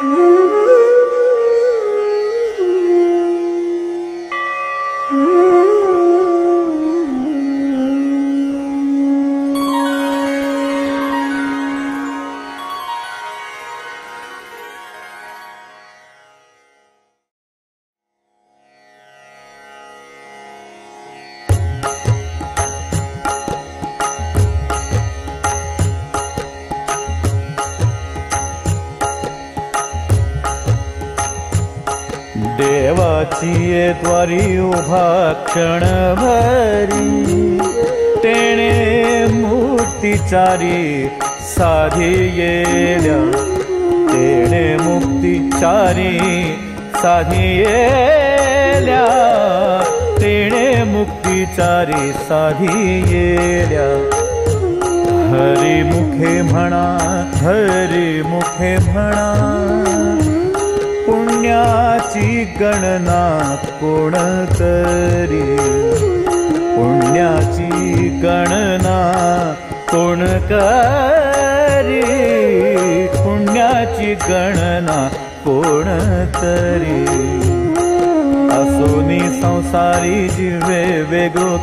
Mm-hmm.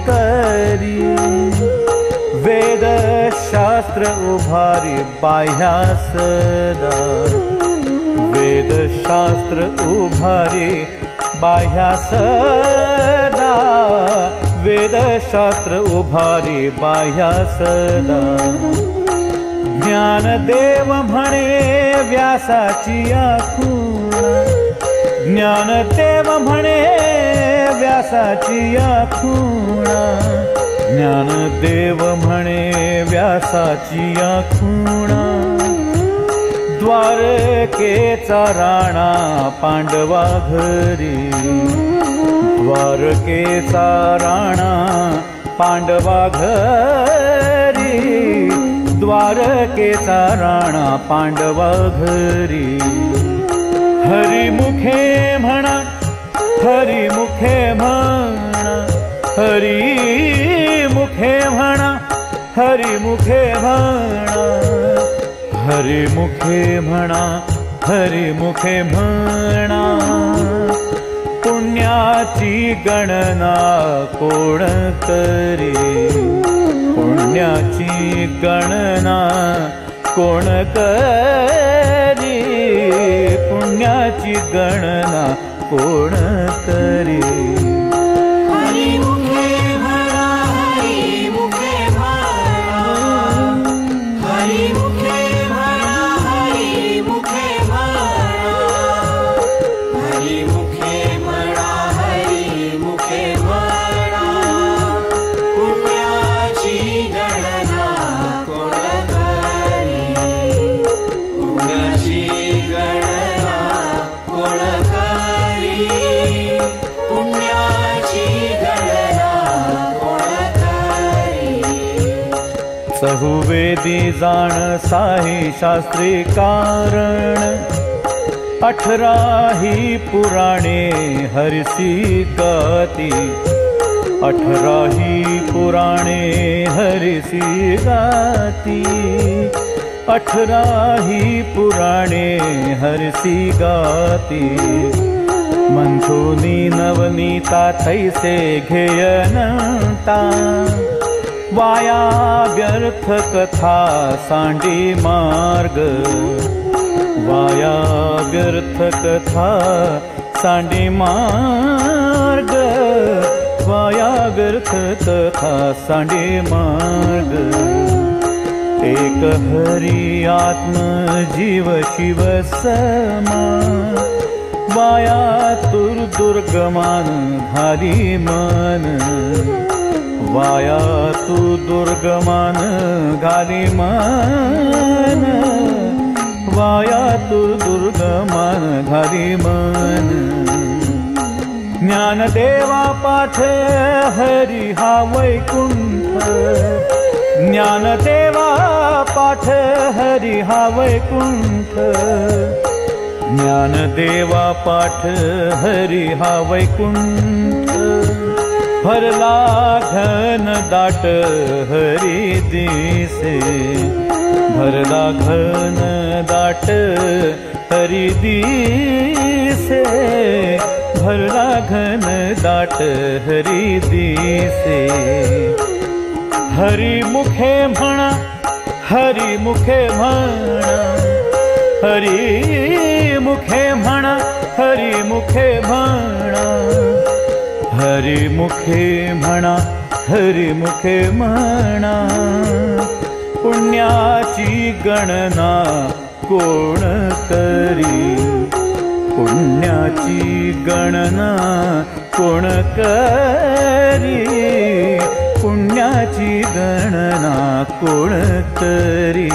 करी वेद शास्त्र उभारी बाह्या सदा वेदशास्त्र उभारे बाह्या सदा वेदशास्त्र उभारे बाह्या सदा ज्ञानदेव खूण ज्ञानदेव म्हणे व्यासाची खूणा ज्ञानदेव म्हणे व्यासाची खूणा द्वारकेचा राणा पांडवा घरी. द्वारकेचा राणा पांडवा घरी. द्वारकेचा राणा पांडवा घरी. हरिमुखे म्हणा हरिमुखे म्हणा हरी मुखे म्हणा हरिमुखे म्हणा हरि मुखे म्हणा हरि मुखे म्हणा पुण्याची गणना कोण करी? पुण्याची गणना कोण करी? पुण्याची गणना कोण करी जाण साही शास्त्री कारण। अठराही पुराणे हरिसी गाती। अठराही पुराणे हरिसी गाती। अठराही पुराणे हरिसी गाती। मंथुनी नवनीता थैसे घेयनता वाया व्यर्थ कथा सांडी मार्ग। वाया व्यर्थ कथा सांडी मार्ग। वाया व्यर्थ कथा सांडी मार्ग। एक हरी आत्म जीव शिव समा। वाया दुर्गमान घाली मन वाया तू दुर्गमान मन वाया तू दुर्गमान मन ज्ञानदेवा पाठ हरी हा वैकुंठ। ज्ञानदेवा पाठ हरी हा वैकुंठ। ज्ञानदेवा पाठ हरी हा वैकुंठ भरला घन दाट हरी दिसे। भरला घन दाट हरि दिसे। भरला घन दाट हरि दिसे। हरि मुखे म्हणा हरि मुखे म्हणा हरि मुखे म्हणा हरि मुखे म्हणा हरिमुखे म्हणा हरिमुखे म्हणा पुण्याची गणना कोण करी? पुण्याची गणना कोण करी? पुण्याची गणना कोण तरी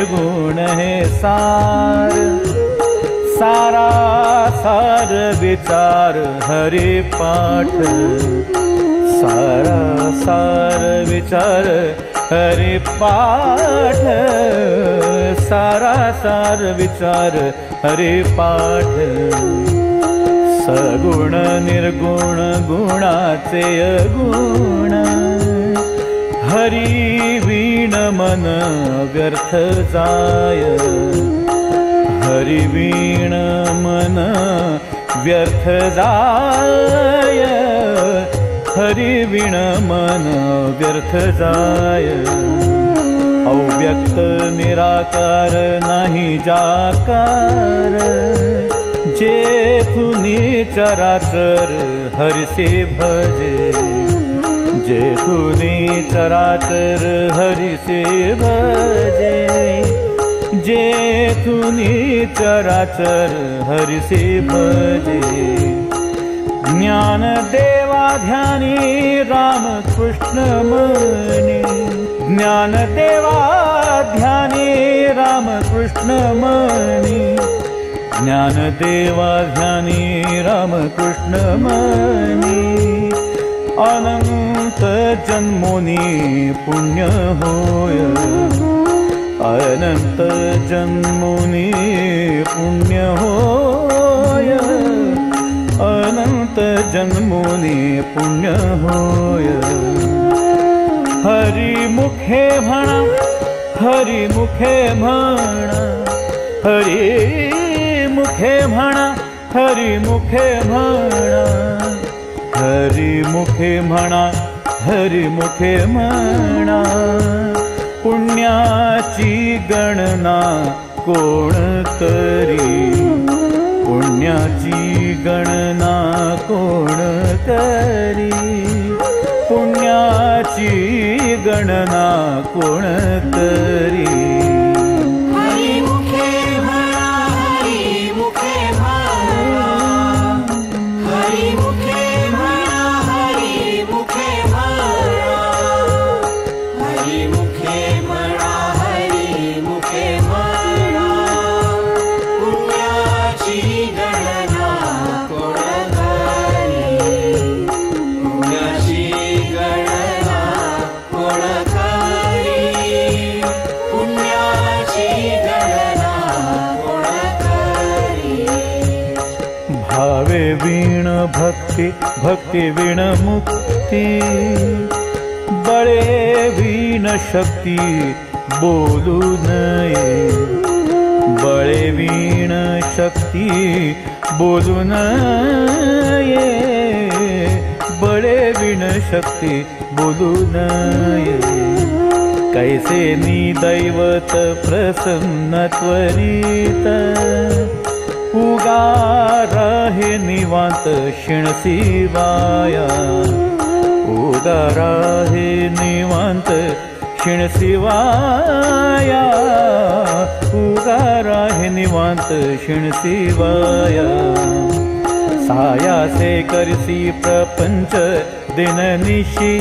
निर्गुण हे सार। सारा सार विचार हरि पाठ। सारा सार विचार हरि पाठ। सारा सार विचार हरि पाठ। सगुण निर्गुण गुणाचे गुण हरी वीण मन व्यर्थ जाय। हरी वीण मन व्यर्थ जाय। हरी वीण मन व्यर्थ जाय। अव्यक्त निराकार नाही जाकार। जेथुनी चराचर हरिसे भजे जेथुनी चराचर हरिसे भजे। जेथुनी चराचर हरिसे भजे। ज्ञान देवा ध्यानी राम कृष्ण मनी। ज्ञान देवा ध्यानी राम कृष्ण मनी। ज्ञान देवा ध्यानी राम कृष्ण मनी अनंत जन्मोनी पुण्य होय। अनंत जन्मोनी पुण्य होय। अनंत जन्मोनी पुण्य होय। हरि मुखे म्हणा हरि मुखे म्हणा हरि मुखे म्हणा हरि मुखे म्हणा हरि मुखे हरि मुखे पुण्याची गणना कोण करी? पुण्याची गणना कोण करी? पुण्याची गणना कोण करी भक्ती वीण मुक्ती। बळे वीण शक्ती बोलू नये। बळे वीण शक्ती बोलू नये। बळे वीण शक्ती बोलू नये। कैसे दैवत प्रसन्न त्वरित उगार हे निवांत शिणशिवाया उगारा हे निवांत शिणशिवाया उगारा हे निवांत शिणशिवाया सायासे करसी प्रपंच दिननिशी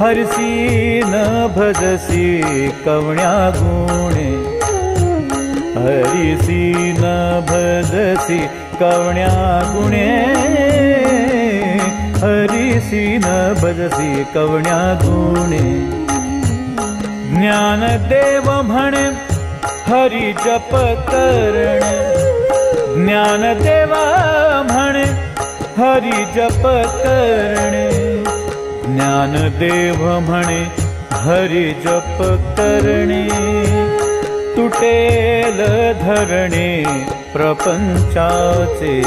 हरसी न भजसी कवण्या गुणे हरिसी न भजसी कवण्या गुणे हरिसी न भजसी कवण्या गुणे ज्ञान देव म्हणे हरि जप करण। ज्ञान देवा म्हणे हरि जप करणे। ज्ञान देव म्हणे हरि जप करणे तुटेल धरणे प्रपंचाचे.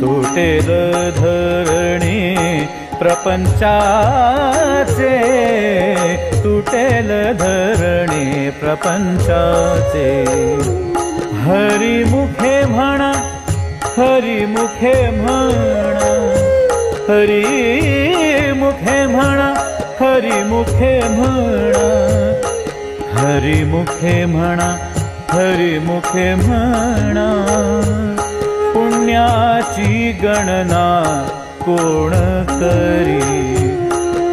तुटेल धरणे प्रपंचाचे. तुटेल धरणे प्रपंचाचे. हरिमुखे म्हणा हरिमुखे म्हणा हरिमुखे म्हणा हरिमुखे म्हणा. हरिमुखे म्हणा हरिमुखे म्हणा पुण्याची गणना कोण करी?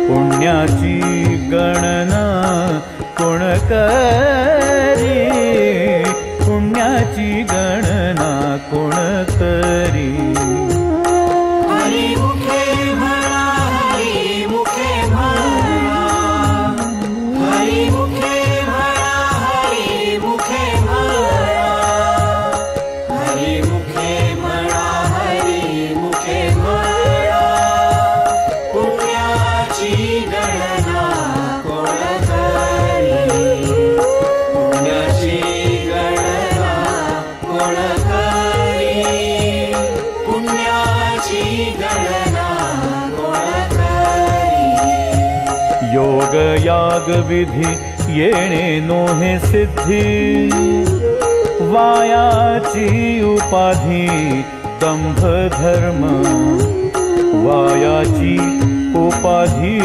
पुण्याची गणना कोण करी? पुण्याची गणना कोण करी याग विधी येणे नोहे सिद्धी। वायाची उपाधि दंभ धर्म। वायाची उपाधि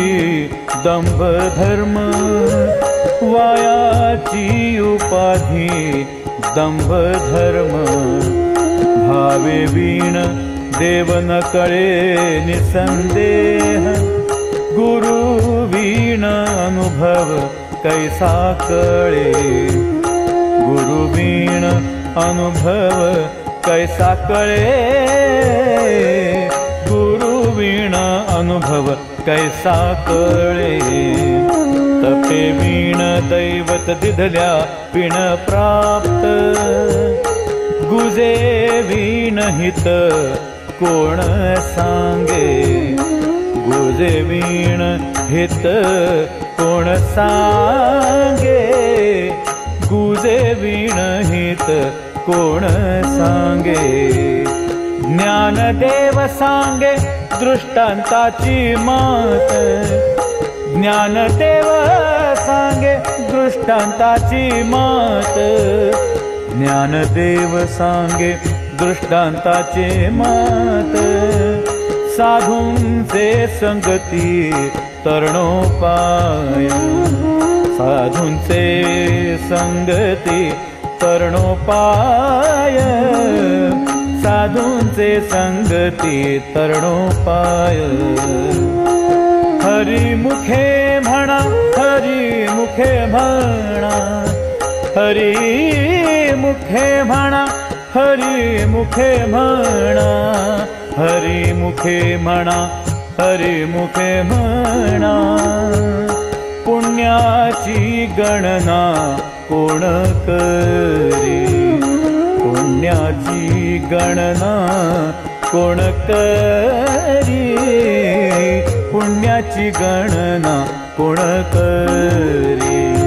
दंभ धर्म। वायाची उपाधि दंभ धर्म। भावे वीण देव न कळे निसंदेह। गुरु वीण अनुभव कैसा कळे गुरु वीण अनुभव कैसा कळे गुरु वीण अनुभव कैसा कळे तपे वीण दैवत दिधल्या वीण प्राप्त। गुजे वीण हित कोण सांगे। गुजे वीण हित कोण सांगे? गुजे वीण सांगे? ज्ञानदेव सांगे दृष्टांताची मात. ज्ञानदेव सांगे दृष्टांताची मात. ज्ञानदेव सांगे दृष्टांताचे मात. साधूंचे संगती तरणोपाय। साधूंचे संगती तरणोपाय। साधूंचे संगती तरणोपाय। हरिमुखे म्हणा हरिमुखे म्हणा। हरिमुखे म्हणा हरिमुखे म्हणा। हरिमुखे म्हणा हरिमुखे म्हणा पुण्याची गणना कोण करी? पुण्याची गणना कोण करी? पुण्याची गणना कोण करी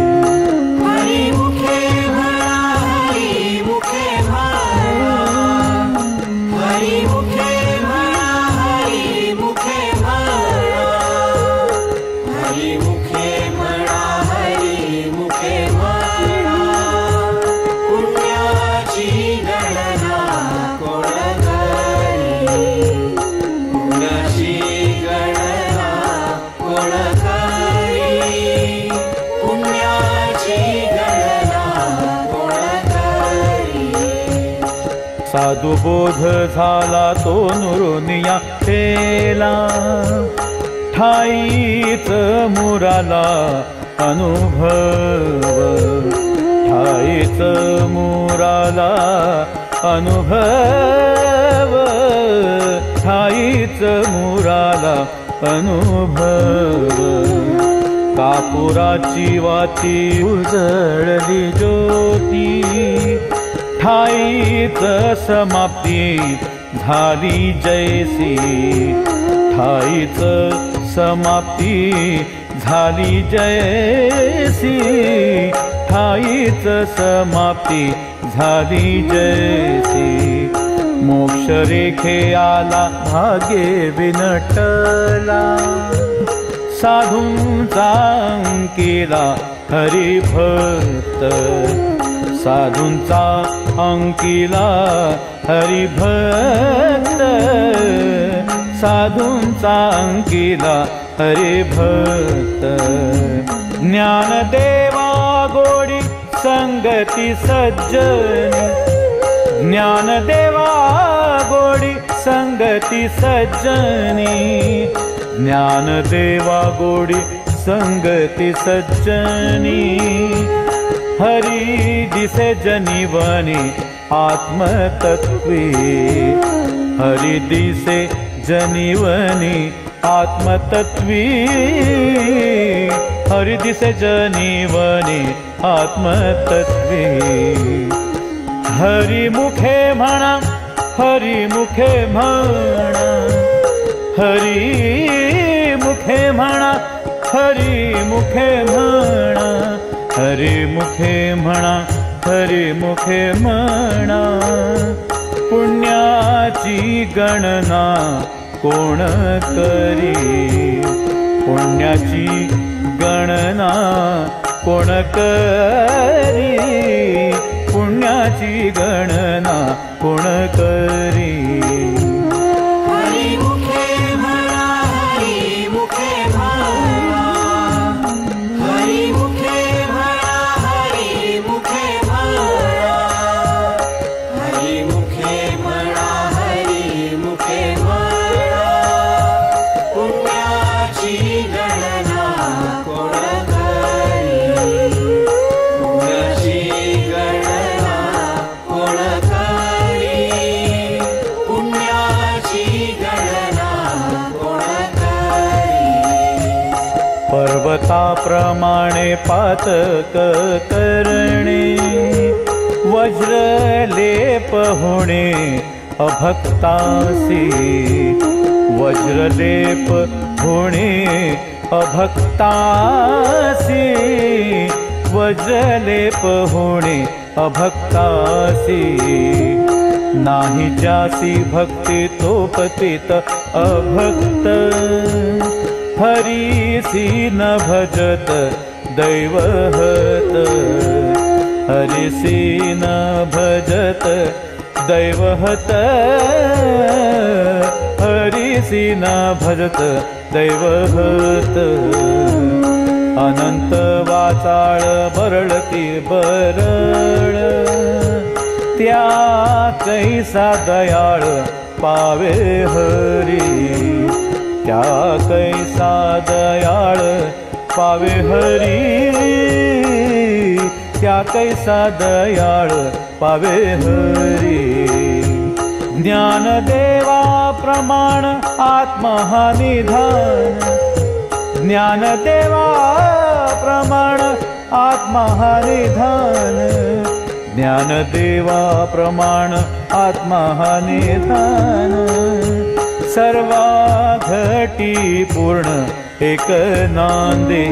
सुबोध झाला तो नुरुनिया केला ठाईच मुराला अनुभव. ठाईच मुराला अनुभव. ठाईच मुराला अनुभव. कापुराची वाती उजळली ज्योती. ठाईच समाप्ती झाली जैसी ठाईच समाप्ती झाली जयसी. ठाईच समाप्ती झाली जैसी मोक्षरेखे आला भागे विनटला. साधूंचा केला हरिभक्त. साधूंचा अंकिला हरिभक्त साधूंचा अंकिला हरिभक्त। ज्ञानदेवा गोडी संगती सज्जनी ज्ञानदेवा गोडी संगती सज्जनी। ज्ञानदेवा गोडी संगती सज्जनी हरि दिसे जनिवनी आत्मतत्वी। हरि दिसे जनिवनी आत्मतत्वी। हरि दिसे जनिवनी आत्मतत्वी। हरिमुखे म्हणा हरिमुखे म्हणा हरी मुखे म्हणा हरी मुखे म्हणा हरी मुखे हरी मुखे पुण्याची गणना कोण करी? पुण्याची गणना कोण करी? पुण्याची गणना कोण करी पातक करणे वज्रलेप होणे अभक्तासी। वज्रलेप होणे अभक्तासी। वज्रलेप होणे अभक्तासी। नाही जासी भक्ती तो पतित अभक्त। हरिसी न भजत दैवहत हरिसीना भजत दैवहत हरिसीना भजत दैवहत अनंत वाचाळ बरळती बरळ त्या कैसा दयाळ पावे हरी त्या कैसा दयाळ पावे हरी। त्या कैसा दयाळ पावे हरी। ज्ञानदेवा प्रमाण आत्महा निधान। ज्ञानदेवा प्रमाण आत्महा निधान। ज्ञानदेवा प्रमाण आत्महा निधान। सर्वा घटी पूर्ण एक नांदे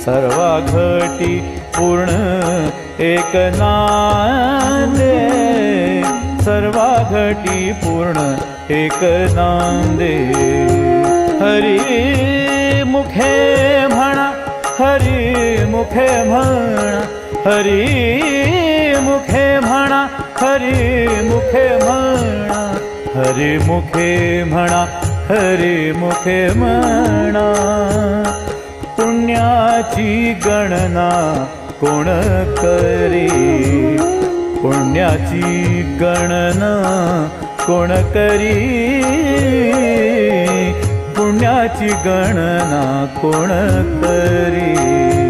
सर्वा घटी पूर्ण। एक नांदे सर्वा घटी पूर्ण। एक नांदे। हरी मुखे हरी मुखे हरी मुखे म्हणा हरी मुखे हरी मुखे हरी मुखे पुण्याची गणना कोण करी? पुण्याची गणना कोण करी? पुण्याची गणना कोण करी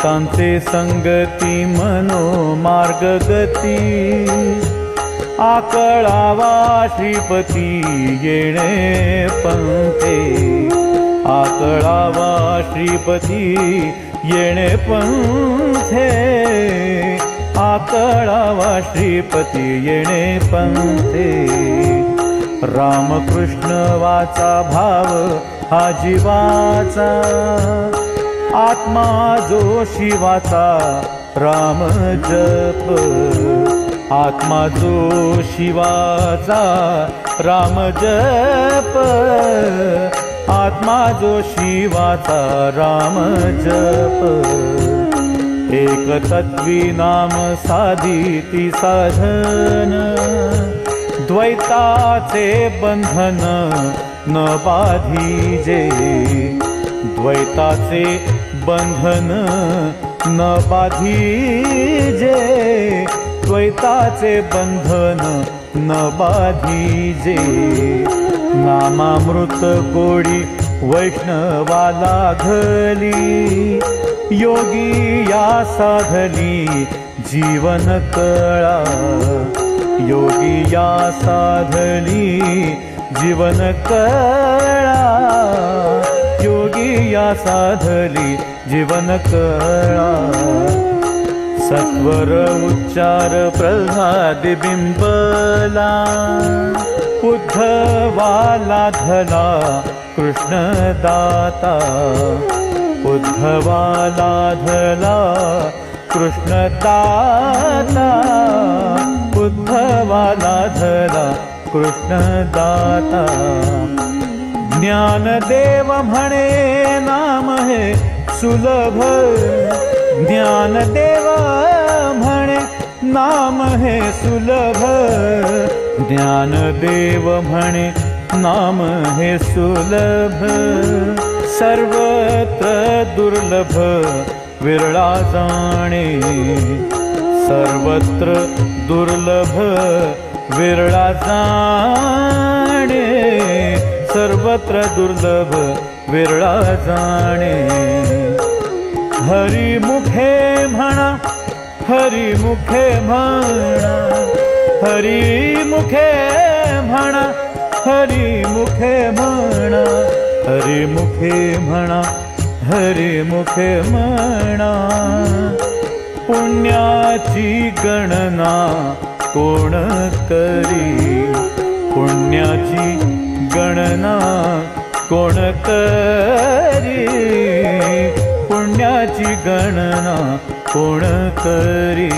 संतांचे संगती मनो मार्गगती। आकळावा श्रीपती येणे पंथे आकळावा श्रीपती येणे पंथे आकळावा श्रीपती रामकृष्ण वाचा भाव हा जीवाचा आत्मा जो शिवाचा राम जप. आत्मा जो शिवाचा राम जप. आत्मा जो शिवाचा राम जप. एक तत्वी नाम साधिती साधन. द्वैताचे बंधन न बाधीजे. द्वैताचे बंधन न बाधीजे द्वैताचे बंधन न बाधीजे. नामामृत गोडी वैष्णवाला घली योगी या साधली जीवन कळा योगी या साधली जीवन कळा योगी या साधली जीवन कळा सत्वर उच्चार प्रल्हाद बिंबला। उद्धवाला धला कृष्णदाता। उद्धवाला धला कृष्णदाता। उद्धवाला धला कृष्णदाता। ज्ञानदेव म्हणे नाम हे सुलभ ज्ञानदेव म्हणे, नाम हे सुलभ ज्ञानदेव म्हणे, नाम हे सुलभ। सर्वत्र दुर्लभ, विरळा जाणे। सर्वत्र दुर्लभ, विरळा जाणे। सर्वत्र दुर्लभ, विरळा जाणे। हरी मुखे म्हणा हरी मुखे म्हणा हरी मुखे म्हणा हरी मुखे म्हणा हरी मुखे म्हणा हरी मुखे म्हणा पुण्याची गणना कोण करी? पुण्याची गणना कोण करी पुण्याची गणना कोण करी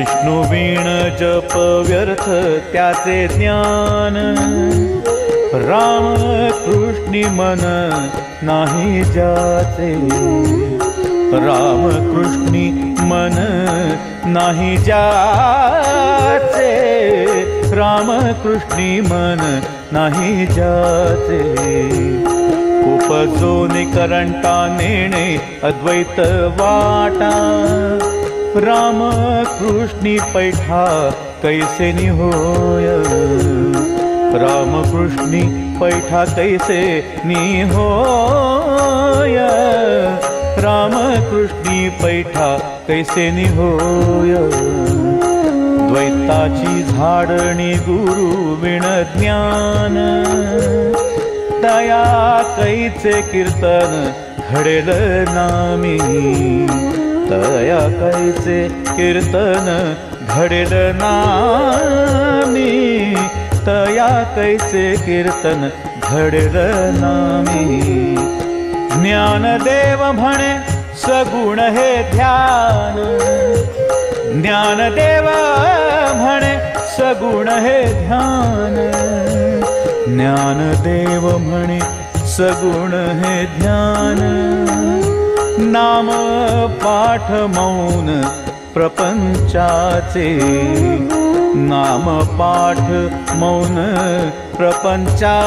विष्णू वीण जप व्यर्थ त्याचे ज्ञान. राम कृष्णी मन नाही जाते राम कृष्णी मन नाही जाचे राम कृष्णी मन नाही जाचे उपजो निकरंटा नेणे अद्वैत वाटा राम कृष्णी पैठा कैसे निहोय रामकृष्णी पैठा कैसे निहोय रामकृष्णी पैठा कैसे निहोय द्वैताची झाडणी गुरु विण ज्ञान। दया कैचे कीर्तन घडेल नामी तया कैचे कीर्तन घडेल नामी तया कैसे कीर्तन घडेल नामी ज्ञानदेव म्हणे सगुण हे ध्यान. ज्ञानदेव म्हणे सगुण हे ध्यान. ज्ञानदेव म्हणे सगुण हे ध्यान. नाम पाठ मौन प्रपंचाचे. नाम पाठ मौन प्रपंचाचे.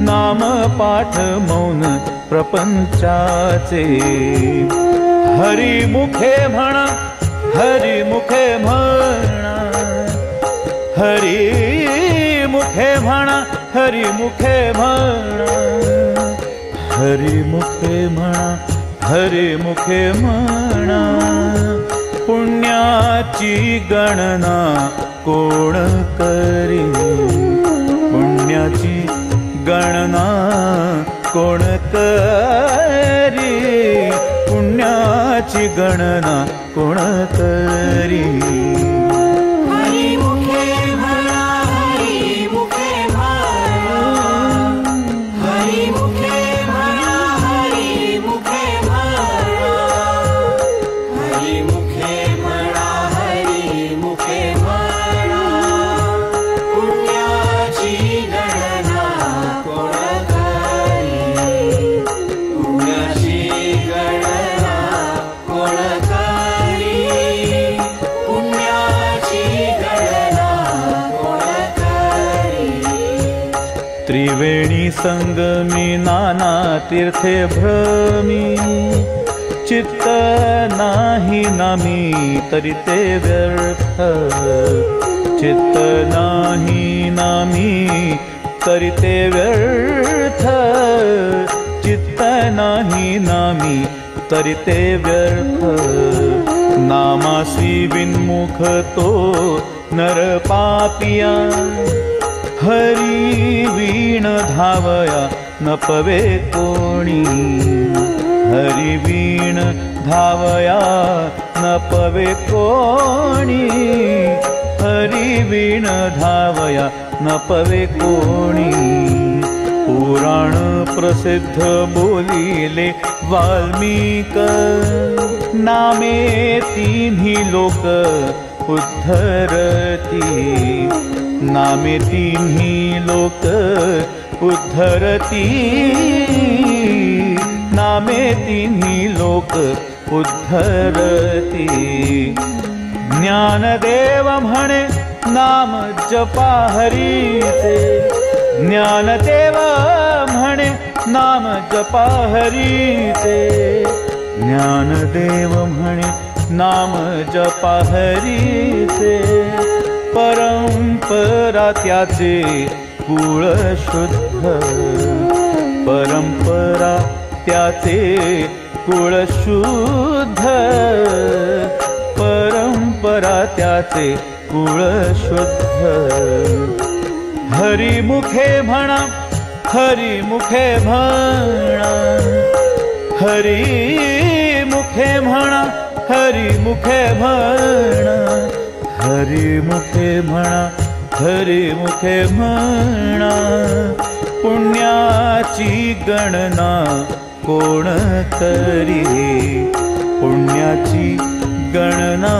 नाम पाठ मौन प्रपंचाचे. हरिमुखे म्हणा हरिमुखे म्हणा. हरिमुखे म्हणा हरिमुखे म्हणा. हरी मुखे म्हणा हरिमुखे म्हणा पुण्याची गणना कोण करी पुण्याची गणना कोण करी पुण्याची गणना कोण करी तीर्थे भ्रमी चित्त नाही नामी तरी ते व्यर्थ. चित्त नाही नामी तरी ते व्यर्थ. चित्त नाही नामी तरी ते व्यर्थ. नामासी विन्मुख तो नर पापिया हरी वीण धावया न पवे कोणी। हरी वीण धावया न पवे कोणी। हरी वीण धावया न पवे कोणी। पुराण प्रसिद्ध बोलिले वाल्मीक नामे तिन्ही लोक उद्धरती। नामे तिन्ही लोक उद्धरती। नामे तिन्ही लोक उद्धरती। ज्ञानदेव नाम जपा हरीचे ज्ञानदेव म्हणे नाम जपा हरीचे ज्ञानदेव म्हणे नाम जपा हरीचे परंपरा त्याचे कुळ शुद्ध परंपरा त्याचे कुळ शुद्ध परंपरा त्याचे कुळ शुद्ध. हरिमुखे म्हणा हरिमुखे म्हणा हरिमुखे म्हणा हरिमुखे म्हणा हरिमुखे म्हणा खरी मुखे म्हणा पुण्याची गणना कोण करी पुण्याची गणना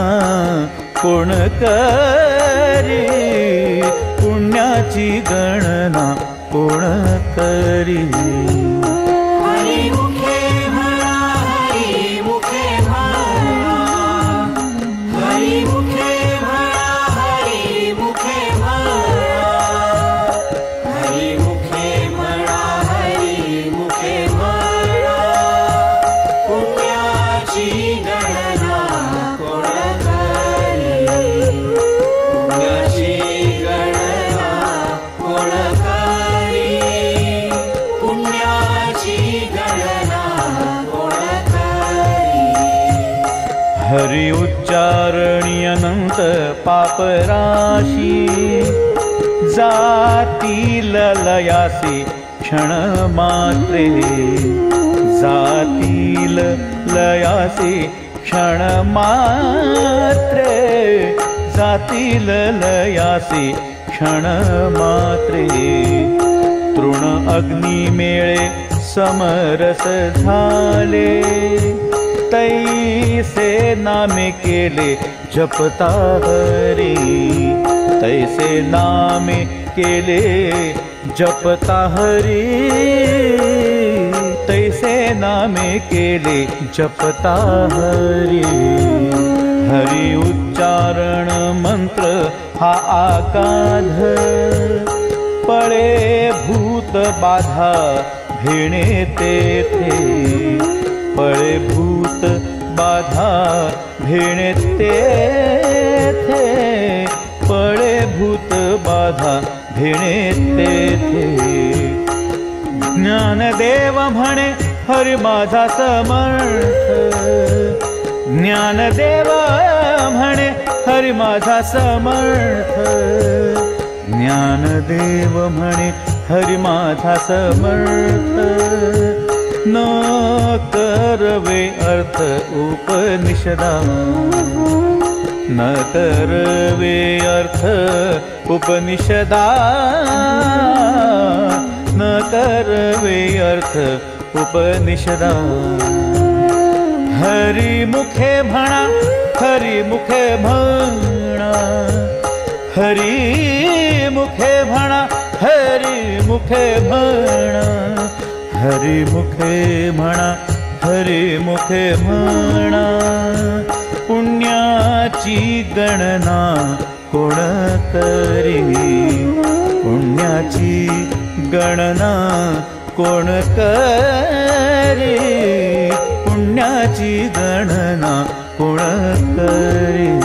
कोण करी पुण्याची गणना कोण करी पापराशी जातील लयासी क्षण मात्रे जातील लयासी क्षण मात्रे जातील लयासी क्षण मात्रे। तृण अग्नि मेळे समरस झाले तैसे नामे केले जपता हरी। तैसे नामे केले जपता हरी। तैसे नामे केले जपता हरी। हरि उच्चारण मंत्र हा आकाध। पळे भूत बाधा भेणे तेथे पळे भूत बाधा भेणे तेथे पळे भूत बाधा भेणे तेथे ज्ञानदेव म्हणे, हरि माझा समर्थ। ज्ञानदेव म्हणे, हरि माझा समर्थ। ज्ञानदेव म्हणे, हरि माझा समर्थ। न करवे अर्थ उपनिषदा। न करवे अर्थ उपनिषदा। न करवे अर्थ उपनिषदा। हरि मुखे म्हणा हरि मुखे म्हणा हरि मुखे म्हणा हरि मुखे म्हणा हरि मुखे हरि मुखे पुण्याची गणना कोण करी? पुण्याची गणना कोण करी? पुण्याची गणना कोण करी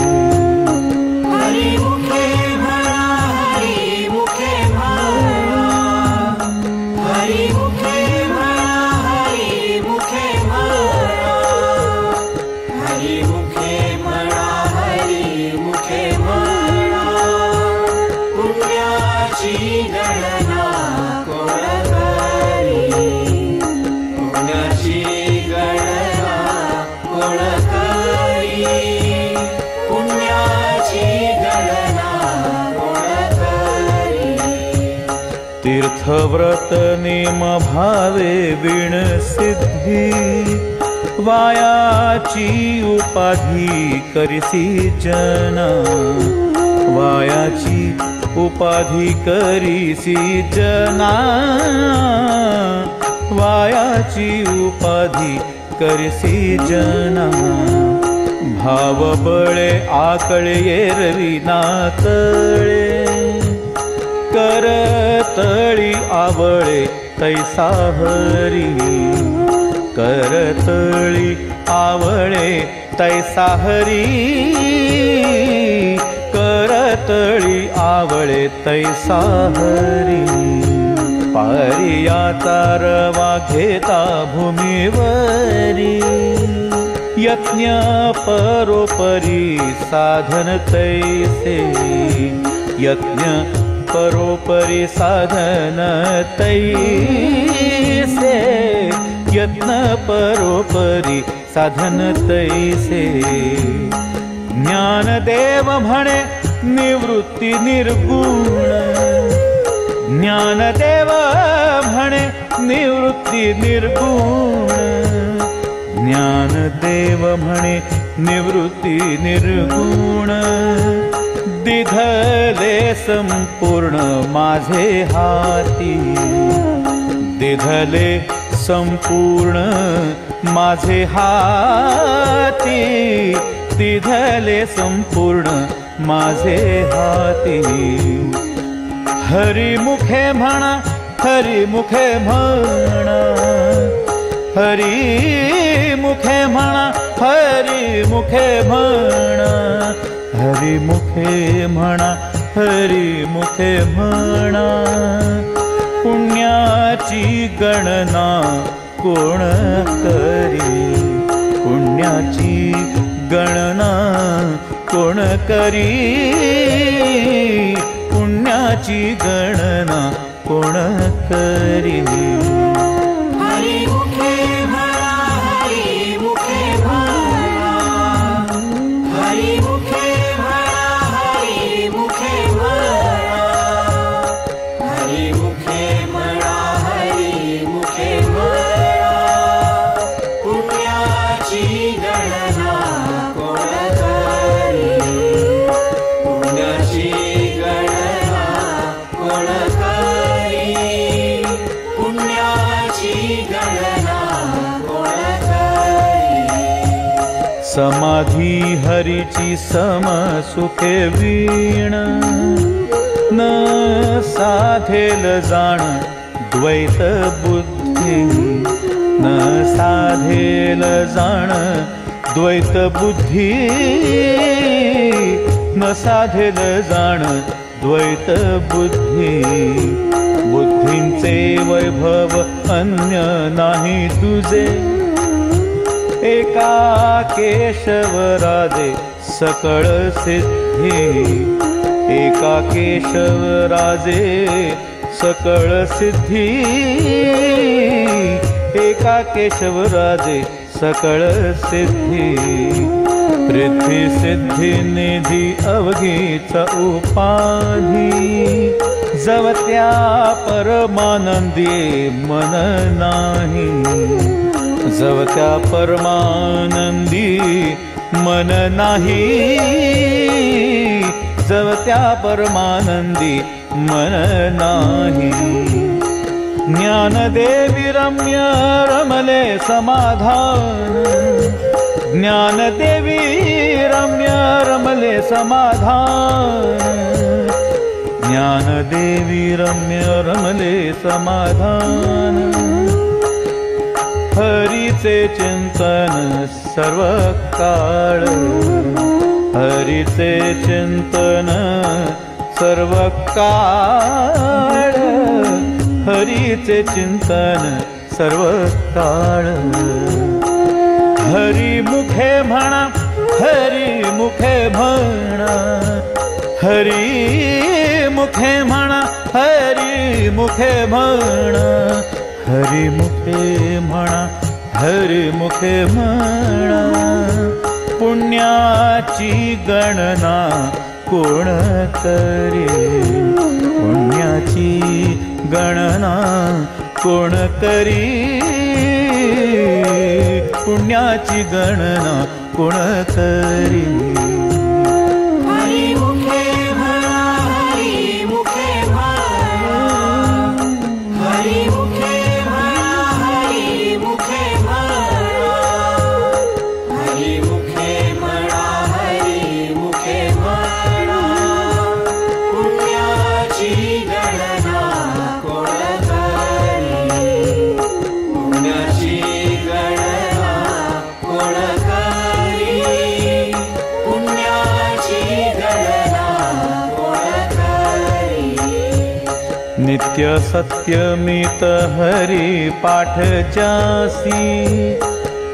तीर्थव्रत नेम भावे विण सिद्धी। वायाची उपाधी करिसी जना। वायाची उपाधी करिसी जना। वायाची उपाधी करिसी जना। भाव बळे आकळे एरवी नातळे। करतळी आवळे तैसा हरी. करतळी आवळे तैसा हरी. करतळी आवळे तैसा हरी. पारियाचा रवा घेता भूमीवरी. यज्ञ परोपरी साधन तैसे. यज्ञ परोपरी साधन तैसे यज्ञ परोपरी साधन तैसे ज्ञानदेव म्हणे निवृत्ती निर्गुण। ज्ञानदेव म्हणे निवृत्ती निर्गुण। ज्ञानदेव म्हणे निवृत्ती निर्गुण दिधले संपूर्ण माझे हाती. दिधले संपूर्ण माझे हाती. दिधले संपूर्ण माझे हाती. हरि मुखे म्हणा हरि मुखे म्हणा. हरि मुखे म्हणा हरि मुखे म्हणा हरी मुखे म्हणा हरी मुखे म्हणा पुण्याची गणना कोण करी? पुण्याची गणना कोण करी? पुण्याची गणना कोण करी? हरीची सम सुखे वीण। न साधेल जाण द्वैत बुद्धी। न साधेल जाण द्वैत बुद्धी। न साधेल जाण द्वैत बुद्धी। बुद्धींचे वैभव अन्य नाही तुझे। एका केशवराजे सकळ सिद्धी। एका केशवराजे सकळ सिद्धी। एका केशवराजे सकळ सिद्धी। पृथ्वी सिद्धी निधी अवघीच उपाधी। जवत्या परमानंदी मन नाही। जवत्या परमानंदी मन नाही. जवत्या परमानंदी मन नाही. ज्ञानदेवी रम्य रमले समाधान. ज्ञानदेवी रम्य रमले समाधान. ज्ञानदेवी रम्य रमले समाधान हरीचे चिंतन सर्व काळ हरीचे चिंतन सर्व काळ हरीचे चिंतन सर्व हरी मुखे हरी मुखे म्हणा हरी मुखे हरी मुखे म्हणा हरी मुखे म्हणा हरी मुखे म्हणा. पुण्याची गणना कोण करी? पुण्याची गणना कोण करी? पुण्याची गणना कोण करी? नित्य सत्यमित हरी पाठ जासी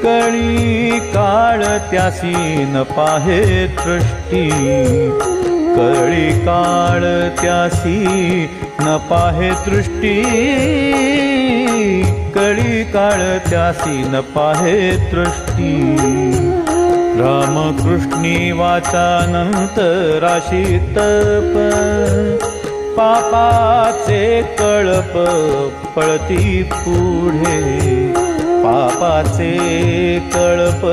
कळी काळ त्यासी न पाहे दृष्टी। कळी काळ त्यासी न पाहे दृष्टी। कळी काळ त्यासी न पाहे दृष्टी। रामकृष्णी वाचानंत राशी तप पापाचे कळप पळती पुढे. पापाचे कळप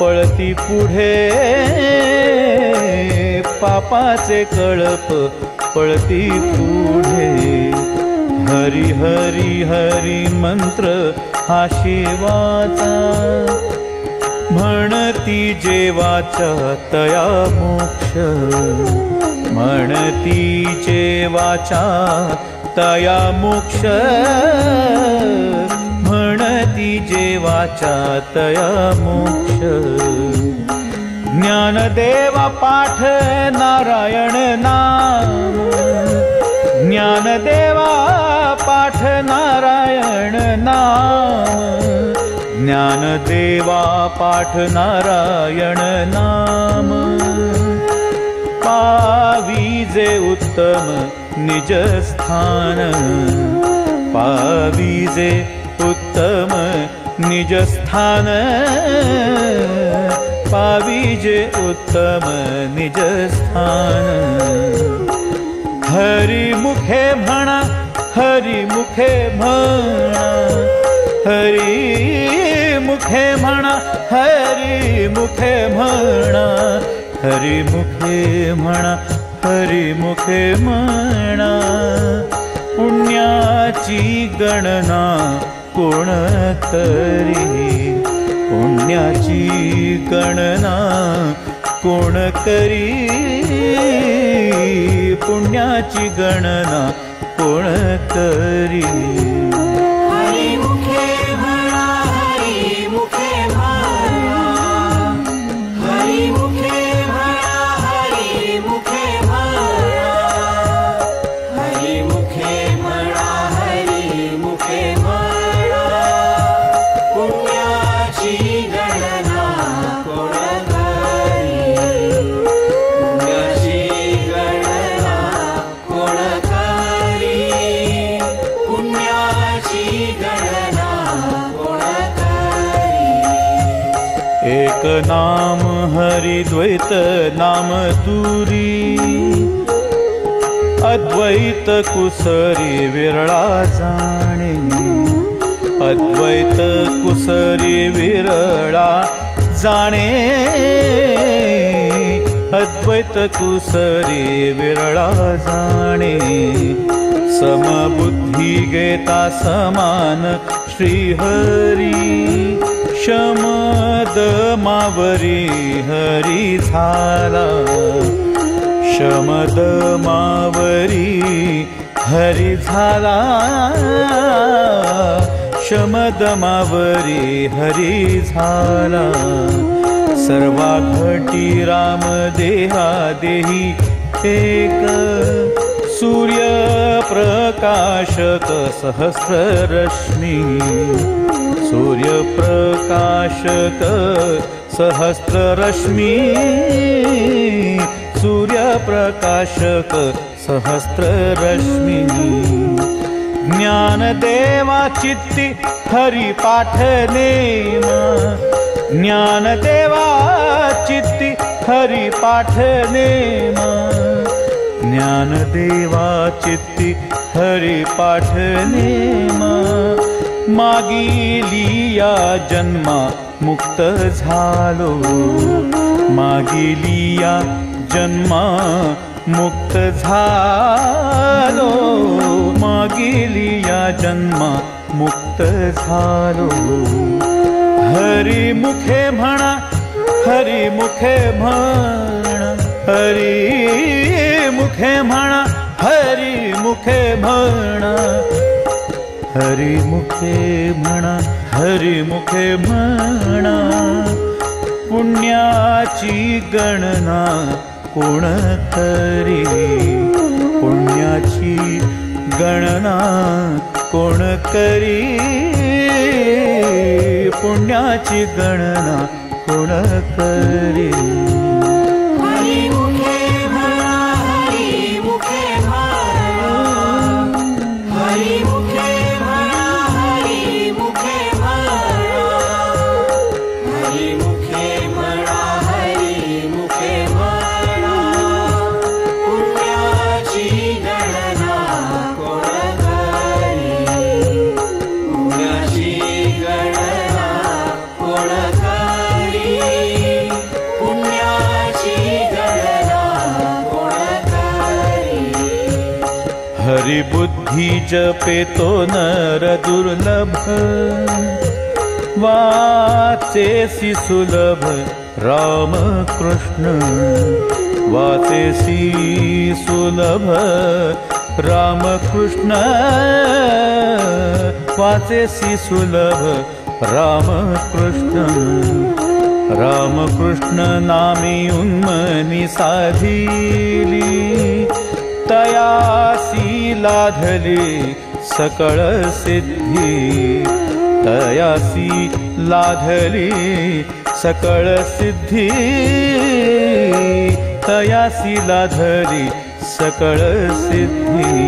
पळती पुढे. पापाचे कळप पळती पुढे. हरी हरी हरी मंत्र हा शिवाचा. म्हणती जेवाचा तया मोक्ष. म्हणती जेवाचा तया मोक्ष. म्हणती जेवाचा तया मोक्ष. ज्ञानदेवा पाठ नारायण नाम. ज्ञानदेवा पाठ नारायण नाम. ज्ञानदेवा पाठ नारायण नाम उत्तम निज स्थान। पावीजे उत्तम निज स्थान। पावीजे उत्तम निज स्थान। हरि हरि म्हणा। हरि हरि मुखे पुण्याची गणना कोण करी? पुण्याची गणना कोण करी? पुण्याची गणना कोण करी हरि द्वैत नाम तुरी अद्वैत कुसरी जाणे अद्वैत कुसरी जाणे अद्वैत कुसरी विरळा जाणे समबुद्धी गेता समान श्रीहरी शमद मावरी हरी झाला। शमद मावरी हरी झाला। शमद मावरी हरी झाला। सर्वा घटी राम देहा देही एक। सूर्य प्रकाशक सहस्ररश्मी सूर्य प्रकाशक सहस्ररश्मी सूर्य प्रकाशक सहस्ररश्मी। ज्ञानदेवा चित्ति हरि पाठ नेम ज्ञानदेवा मागिलिया जन्मा मुक्त झालो। मागिलिया जन्मा मुक्त झालो। मागिलिया जन्मा मुक्त झालो। हरि मुखे म्हणा हरि मुखे म्हणा हरि मुखे म्हणा हरि मुखे म्हणा हरी मुखे म्हणा हरी मुखे म्हणा पुण्याची गणना कोण करी? पुण्याची गणना कोण करी? पुण्याची गणना कोण करी? हरिबुद्धी जपेतो नर दुर्लभ वाचेसी सुलभ राम कृष्ण वाचेसी सुलभ राम कृष्ण वाचेसी सुलभ राम कृष्ण रामकृष्ण नामी उन्मनी साधिली तयासी लाधली सकळ सिद्धी। तयासी लाधली सकळ सिद्धी। तयासी लाधली सकळ सिद्धी।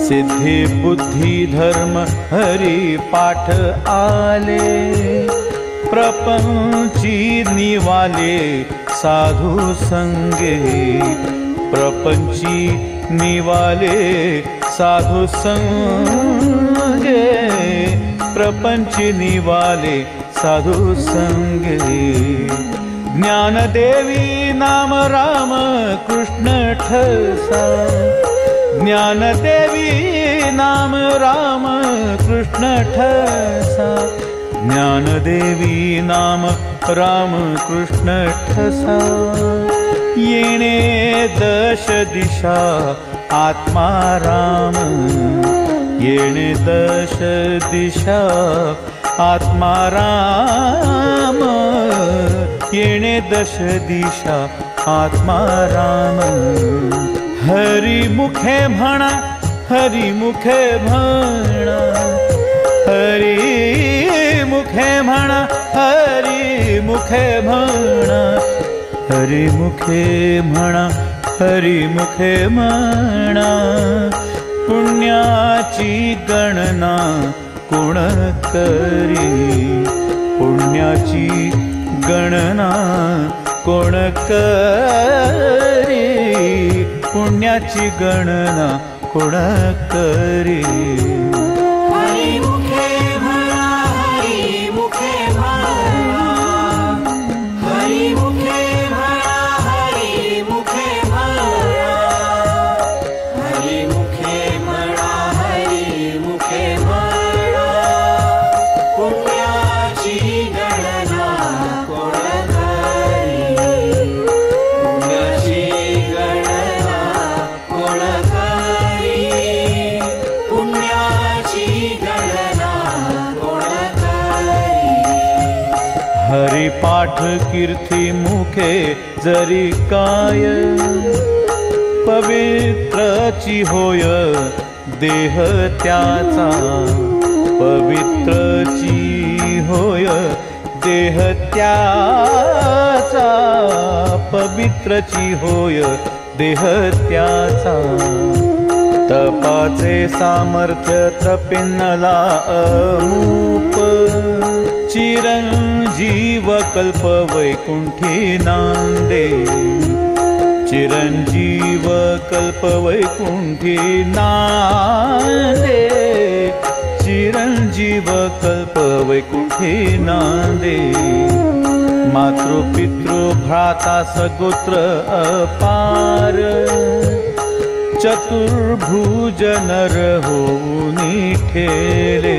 सिद्धि बुद्धि धर्म हरि पाठ आले। प्रपंची निवाले साधु संगे प्रपंची निवाले साधु संगे। प्रपंची निवाले साधु संगे। ज्ञानदेवी नाम राम कृष्ण ठसा। ज्ञानदेवी नाम राम कृष्ण ठसा। ज्ञानदेवी नाम राम कृष्ण ठसा। येणे दश दिशा आत्मा राम। येणे दश दिशा आत्मा राम। येणे दश दिशा आत्मा हरि मुखे म्हणा हरि मुखे म्हणा। हरि मुखे म्हणा हरि मुखे म्हणा हरि मुखे पुण्याची गणना कोण करी? पुण्याची गणना कोण करी? पुण्याची गणना कोण करी कीर्ती मुखे जरी काय। पवित्रची होय देह त्याचा। पवित्रची होय देह त्याचा। तपाचे सामर्थ्य तपिनला अमूप। चिरंजीव कल्प वैकुंठी नांदे चिरंजीव कल्प वैकुंठी नांदे चिरंजीव कल्प वैकुंठी नांदे मातृपितृ भ्राता सगोत्र अपार। चतुर्भुज नर होऊनी ठेले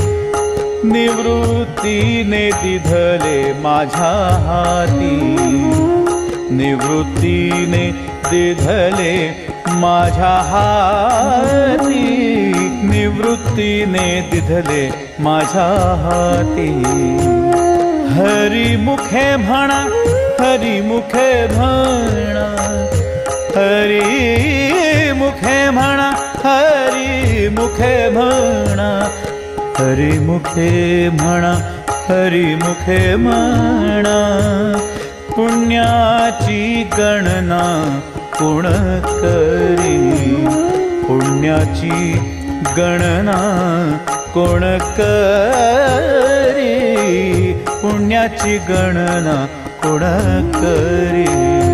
निवृत्तीने दिधले माझ्या हाती। निवृत्तीने दिधले माझ्या हाती। निवृत्तीने दिधले माझ्या हाती। हरी मुखे म्हणा हरी मुखे म्हणा हरी मुखे म्हणा हरी मुखे म्हणा हरी मुखे म्हणा हरी मुखे पुण्याची गणना कोण करी? पुण्याची गणना कोण करी? पुण्याची गणना कोण करी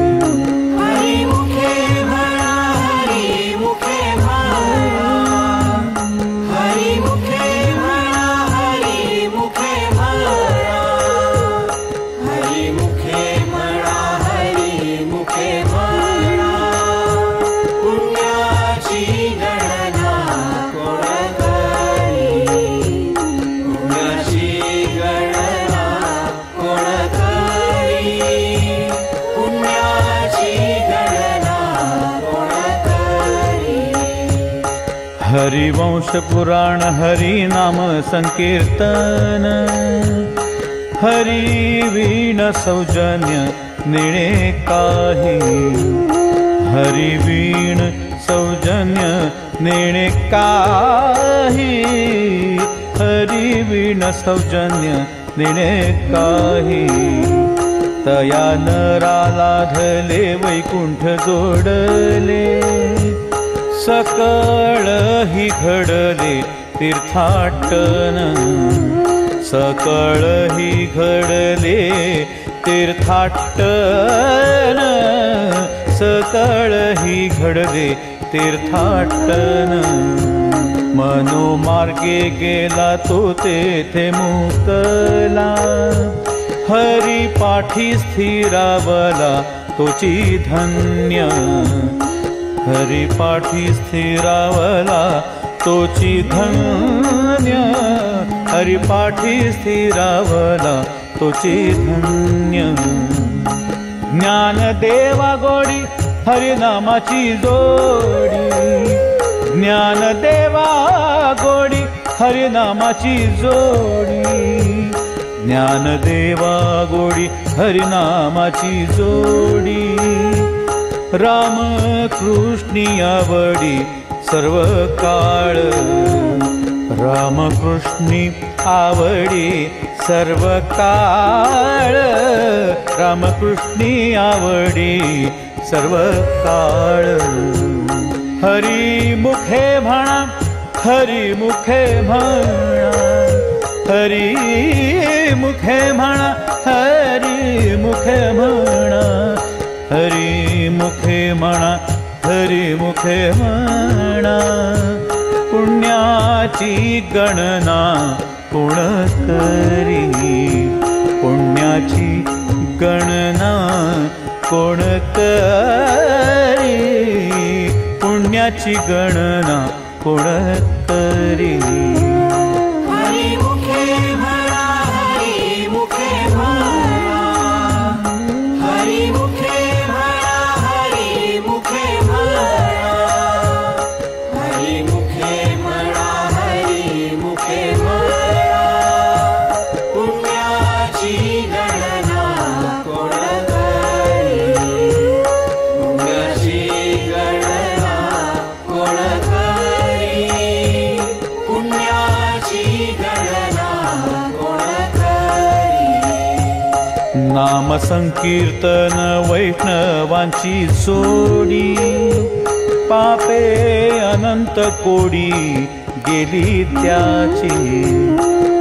पुराण हरि नाम संकीर्तन हरि वीण सौजन्य निणे काही हरि वीण सौजन्य निणे काही हरि वीण सौजन्य निणे काही तया नराला धले वैकुंठ जोडले सकळ ही घडले तीर्थाटन. सकळ ही घडले तीर्थाटन. सकळ ही घडले तीर्थाटन. मनोमार्गे गेला तो तेथे मुकला. हरी पाठी स्थिरावला तोची धन्य. हरी पाठी स्थिरावला तोची धन्य. हरी पाठी स्थिरावला तोची धन्य. ज्ञान देवा गोडी हरिनामाची जोडी. ज्ञान देवा गोडी हरिनामाची जोडी. ज्ञान देवा गोडी हरिनामाची जोडी. राम कृष्णी आवडी सर्व काळ रामकृष्णी आवडी सर्व काळ रामकृष्णी आवडी सर्व काळ हरी मुखे म्हणा हरी मुखे म्हणा हरी मुखे म्हणा हरी मुखे हरी मुखे पुण्याची गणना कोण पुण्याची गणना कोण पुण्याची गणना कोण संकीर्तन वैष्णवांची जोडी पापे अनंत कोडी गेली त्याची.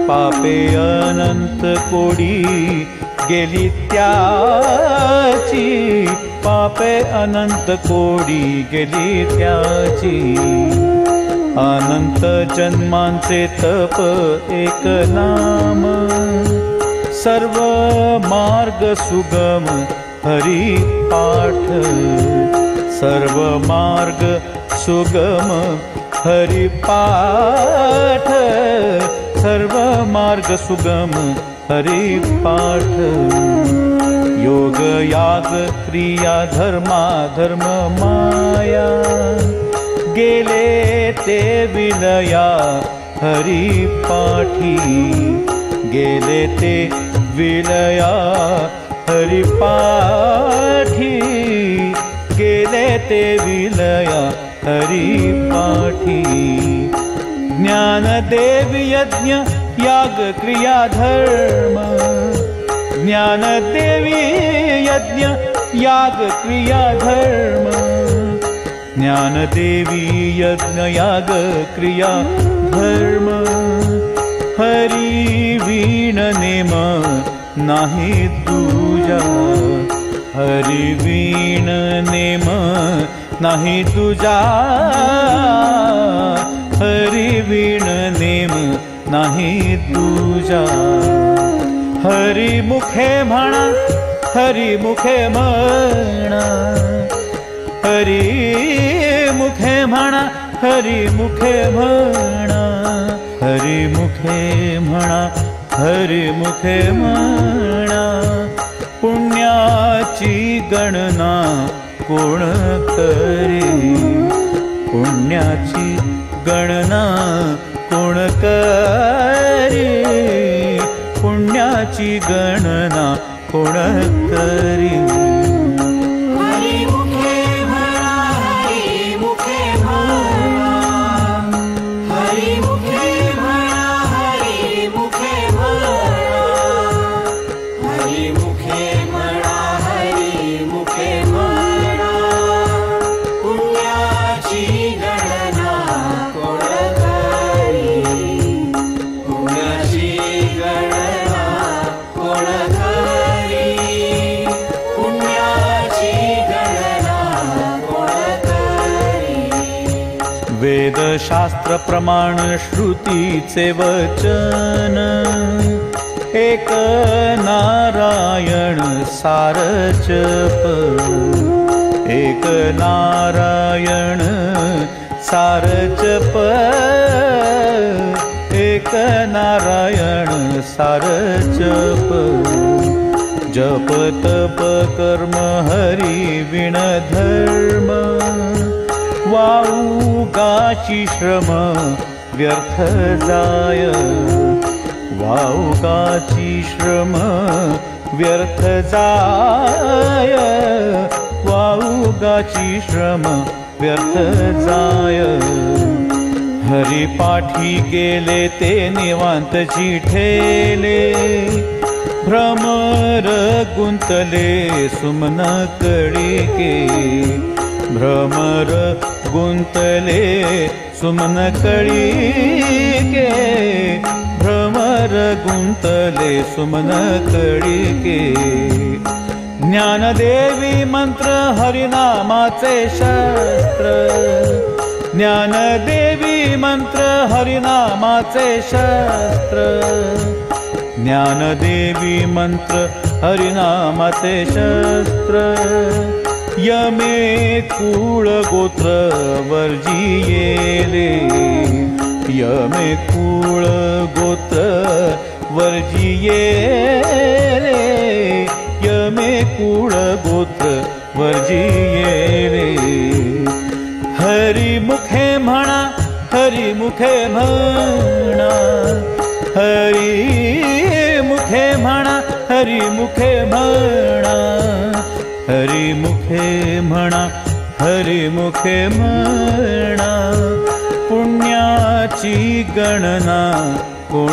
पापे अनंत कोडी गेली त्याची. पापे अनंत कोडी गेली त्याची. अनंत जन्मांचे तप एक नाम. सर्व मार्ग सुगम हरी पाठ। सर्व मार्ग सुगम हरी पाठ। सर्व मार्ग सुगम हरी पाठ। योग याग क्रिया धर्मा धर्म माया। गेले ते विलया हरी पाठी गेले ते विलया हरी पाठी गेले ते विलया हरी पाठी ज्ञानदेव यज्ञ याग क्रिया धर्म ज्ञानदेवी यज्ञ याग क्रिया धर्म ज्ञानदेवी यज्ञ याग क्रिया धर्म हरी वीण नेम नाही तुझा। हरी वीण नेम नाही तुझा। हरी वीण नेम हरी मुखे म्हणा हरी मुखे म्हणा। हरी मुखे म्हणा हरी मुखे म्हणा हरी मुखे हरी मुखे पुण्याची गणना कोण करी? पुण्याची गणना कोण करी? पुण्याची गणना कोण करी प्रमाण श्रुतीचे वचन। एक नारायण सारचप। एक नारायण सारचप। एक नारायण सारचप। जप तप कर्म हरि विण धर्म श्रम व्यर्थ जाय। वाऊगाची श्रम व्यर्थ जाय। वाऊगाची श्रम व्यर्थ जाय। हरिपाठी गेले ते निवांत ठेले भ्रमर गुंतले सुमन कळिके भ्रमर गुंतले सुमन कळिके. भ्रमर गुंतले सुमन कळिके. ज्ञानदेवी मंत्र हरिनामाचे शस्त्र. ज्ञानदेवी मंत्र हरिनामाचे शस्त्र. ज्ञानदेवी मंत्र हरिनामाचे शस्त्र. यमे कुळ गोत्र वर्जियेले यमे कुळ गोत्र वर्जियेले यमे कुळ गोत्र वर्जियेले हरि मुखे म्हणा हरि मुखे म्हणा हरि मुखे म्हणा हरि मुखे म्हणा हरी मुखे म्हणा हरी मुखे म्हणा पुण्याची गणना कोण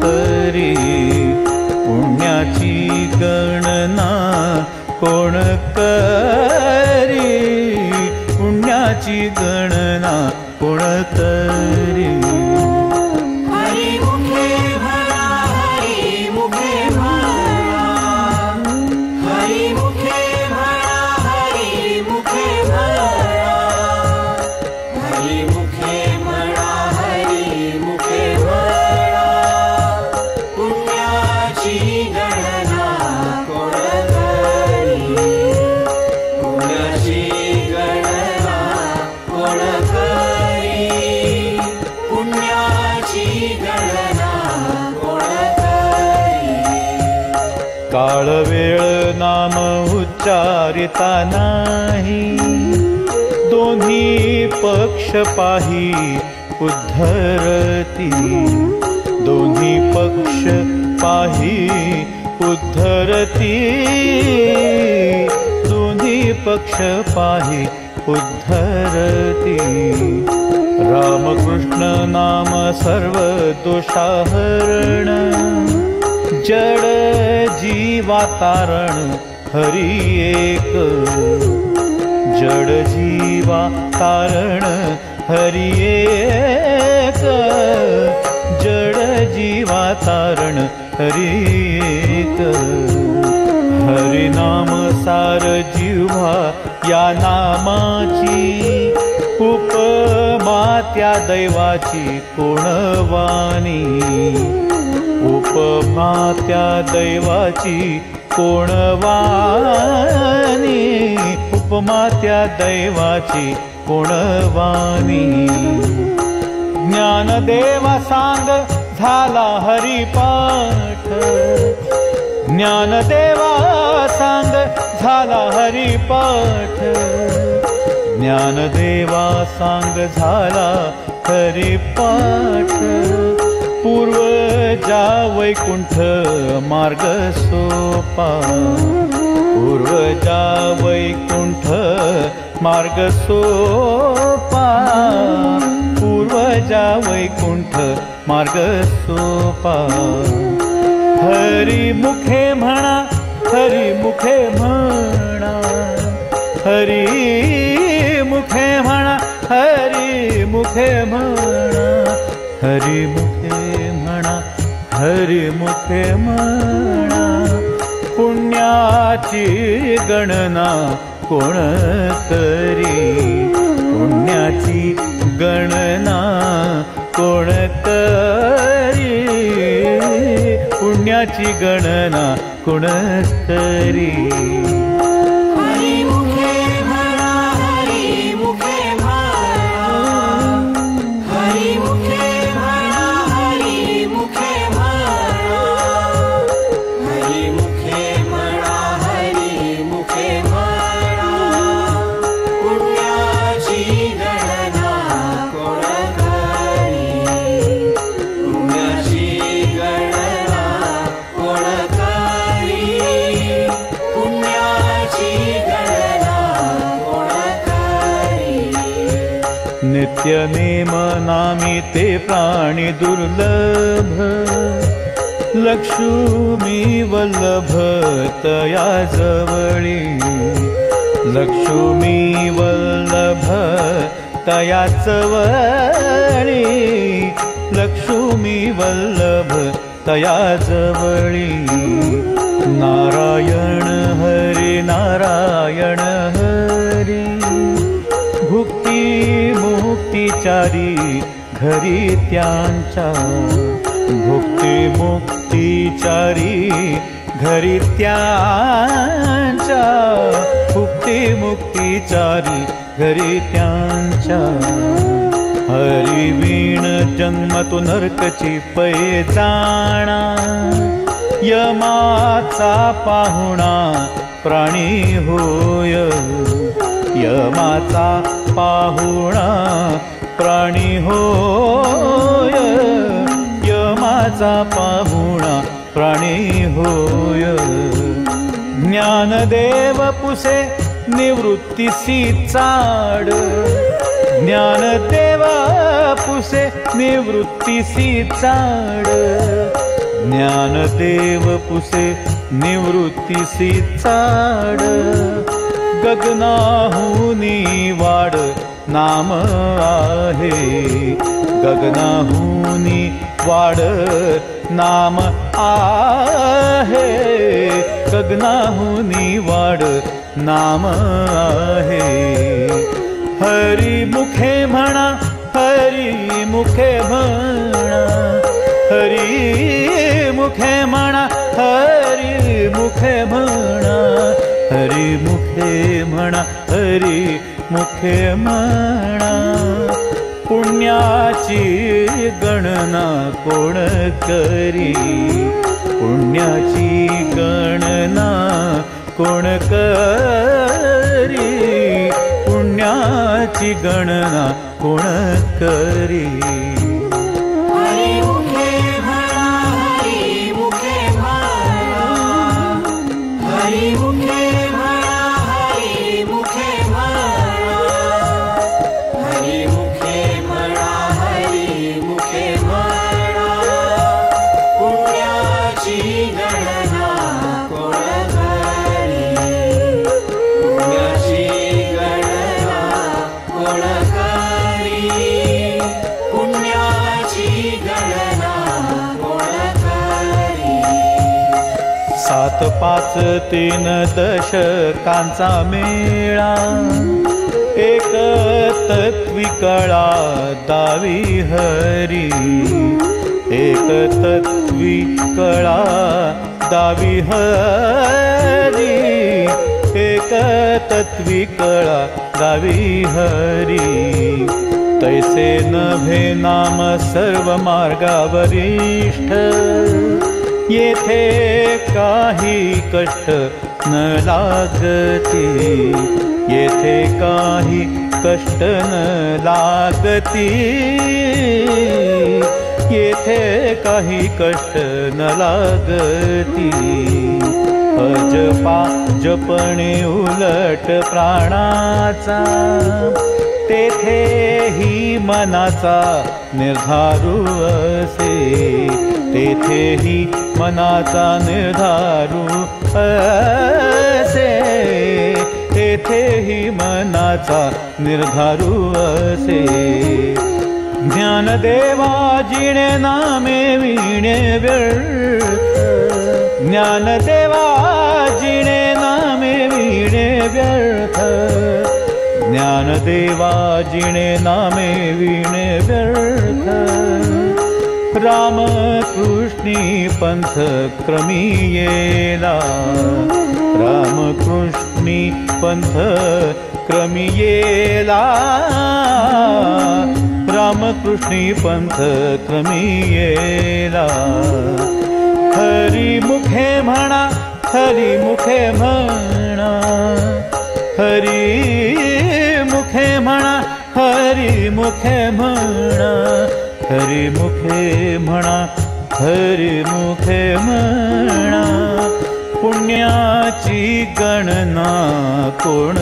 करी? पुण्याची गणना कोण करी? पुण्याची गणना कोण करी? उच्चारिता नाही दोन्ही पक्ष पाही उद्धरती। दोन्ही पक्ष पाही उद्धरती। दोन्ही पक्ष पाही उद्धरती। रामकृष्ण नाम सर्व दोषाहरण। जड जीवा तारण हरी एक जड जीवा तारण हरी एक जड जीवा तारण हरी एक हरिनाम सार जिव्हा या नामाची उपमा त्या दैवाची कोणवाणी उपमा त्या दैवाची कोणवानी? उपमा त्या दैवाची कोणवानी? ज्ञानदेवा सांग झाला हरिपाठ. ज्ञानदेवा सांग झाला हरिपाठ. ज्ञानदेवा सांग झाला हरिपाठ. पूर्व जा वैकुंठ मार्ग सोपा। पूर्व जा वैकुंठ मार्ग सोपा। पूर्व जा वैकुंठ मार्ग सोपा। हरी मुखे म्हणा, हरी मुखे म्हणा। हरी मुखे म्हणा, हरी मुखे म्हणा। हरी मुखे हरी मुखे पुण्याची गणना कोण करी? पुण्याची गणना कोण करी? पुण्याची गणना कोण करी नेम नामी ते प्राणी दुर्लभ। लक्ष्मी वल्लभ तया जवळी। लक्ष्मी वल्लभ तया जवळी। लक्ष्मी वल्लभ तया जवळी। नारायण हरी नारायण हरी मुक्तिचारी घरी त्यांच्या. भुक्ती मुक्तीचारी घरी त्यांच्या. भुक्ती मुक्तिचारी घरी त्यांच्या. हरी वीण जन्म तू नरकची पै जाणा. यमाचा पाहुणा प्राणी होय. यमाचा पाहुणा प्राणी होय यमाचा पाहुणा प्राणी होय. ज्ञानदेव पुसे निवृत्तीसी चाड. ज्ञानदेव पुसे निवृत्तीसी चाड. ज्ञानदेव पुसे निवृत्तीसी चाड गगनाहुनी वाड नाम आहे। गगनाहुनी वाड नाम आहे। गगनाहुनी वाड नाम आहे। हरी मुखे हरी मुखे मुखे म्हणा हरी मुखे म्हणा हरी मुखे म्हणा हरी मुखे म्हणा. पुण्याची गणना कोण करी? पुण्याची गणना कोण करी? पुण्याची गणना कोण करी? पाच तीन दशकांचा मेळा. एक तत्वी कळा दावी हरी. एक तत्वी कळा दावी हरी. एक तत्वी कळा दावी हरी. तैसे नभे नाम सर्व मार्गावरिष्ठ येथे काही कष्ट न लागते येथे काही कष्ट न लागती येथे काही कष्ट न लागती. अजपा जपणे उलट प्राणाचा ही मनाचा निर्धारू असे तेथे ही मनाचा निर्धारू। असे ही मनाचा निर्धारू असे। ज्ञानदेवा जिणे नामे विणे व्यर्थ ज्ञानदेवा जिणे नामे विणे व्यर्थ। ज्ञानदेवा जिणे नामे विणे व्यर्थ रामकृष्णी पंथ क्रमीयेला रामकृष्णी पंथ क्रमीयेला रामकृष्णी पंथ क्रमीयेला हरी मुखे हरी मुखे हरी मुखे हरी मुखे हरी मुखे पुण्याची गणना कोण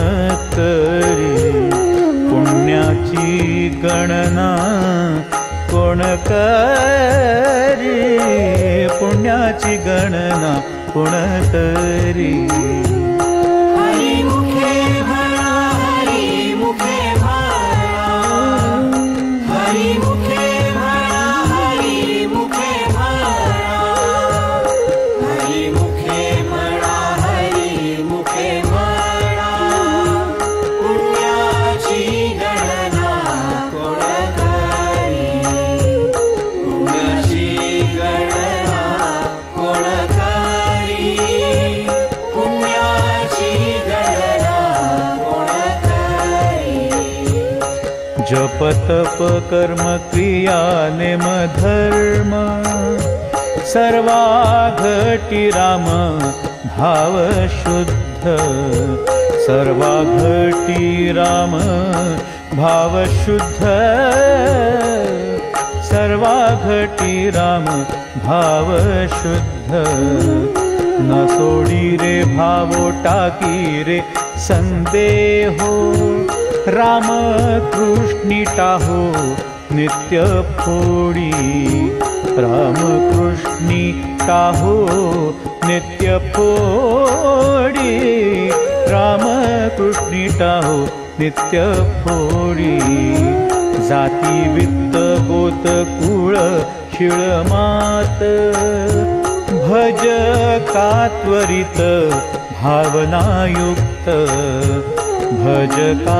करी? पुण्याची गणना कोण करी? पुण्याची गणना कोण तरी कर्म क्रिया नेम धर्म। सर्वा घटी राम भाव शुद्ध। सर्वा घटी राम भाव शुद्ध। सर्वा घटी राम भाव शुद्ध। न सोडी रे भावो टाकी रे संदेहो राम कृष्णी टाहो नित्य फोडी राम कृष्णी टाहो नित्य फोडी राम कृष्णी टाहो नित्य फोडी जाती वित्त गोत कुळ शिळमात भज का त्वरित भावनायुक्त। भज का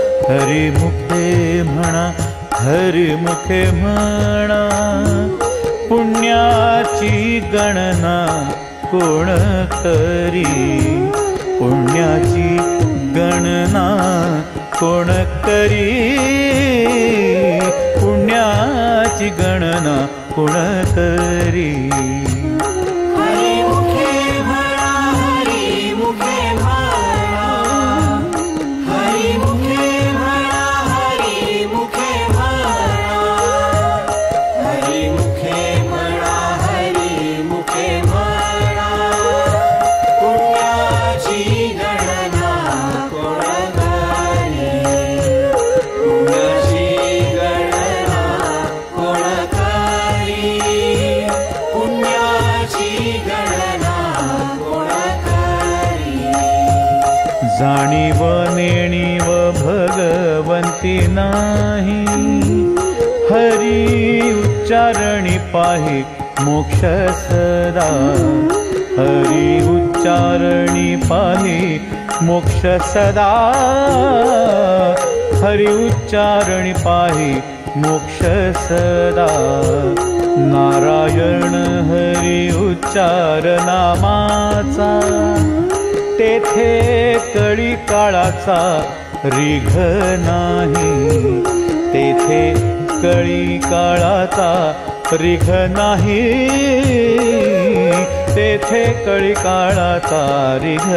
हरी मुखे हरी मुखे पुण्याची गणना कोण करी? पुण्याची गणना कोण करी? पुण्याची गणना कोण करी पाहि मोक्ष सदा. हरी उच्चारणी पाहि मोक्ष सदा. हरि उच्चारणी पाहि मोक्ष सदा. नारायण हरि उच्चार नामाचा तेथे कळी काळाचा रिघ नाही. तेथे कळी काळाचा रिघ नाही तेथे रिघ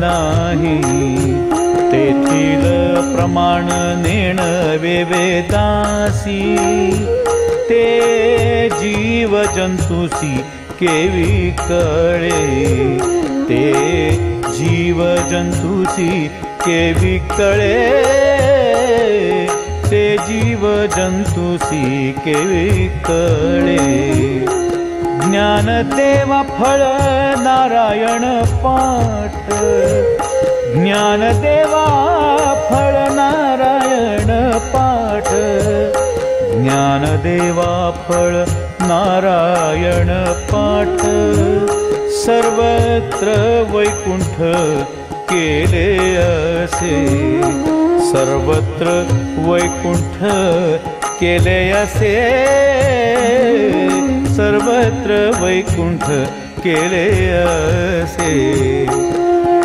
नाही. तेथील प्रमाण नेण वेदासी ते जीव जंतुसी केवी कळे. ते जीव जंतुसी केवी कळे जीव जंतुसी केवी कळे ज्ञान देवा फळ नारायण पाठ। ज्ञान देवा फळ नारायण पाठ। ज्ञान देवा फळ नारायण पाठ। सर्वत्र वैकुंठ केले असे। सर्वत्र वैकुंठ केले असे. सर्वत्र वैकुंठ केले असे.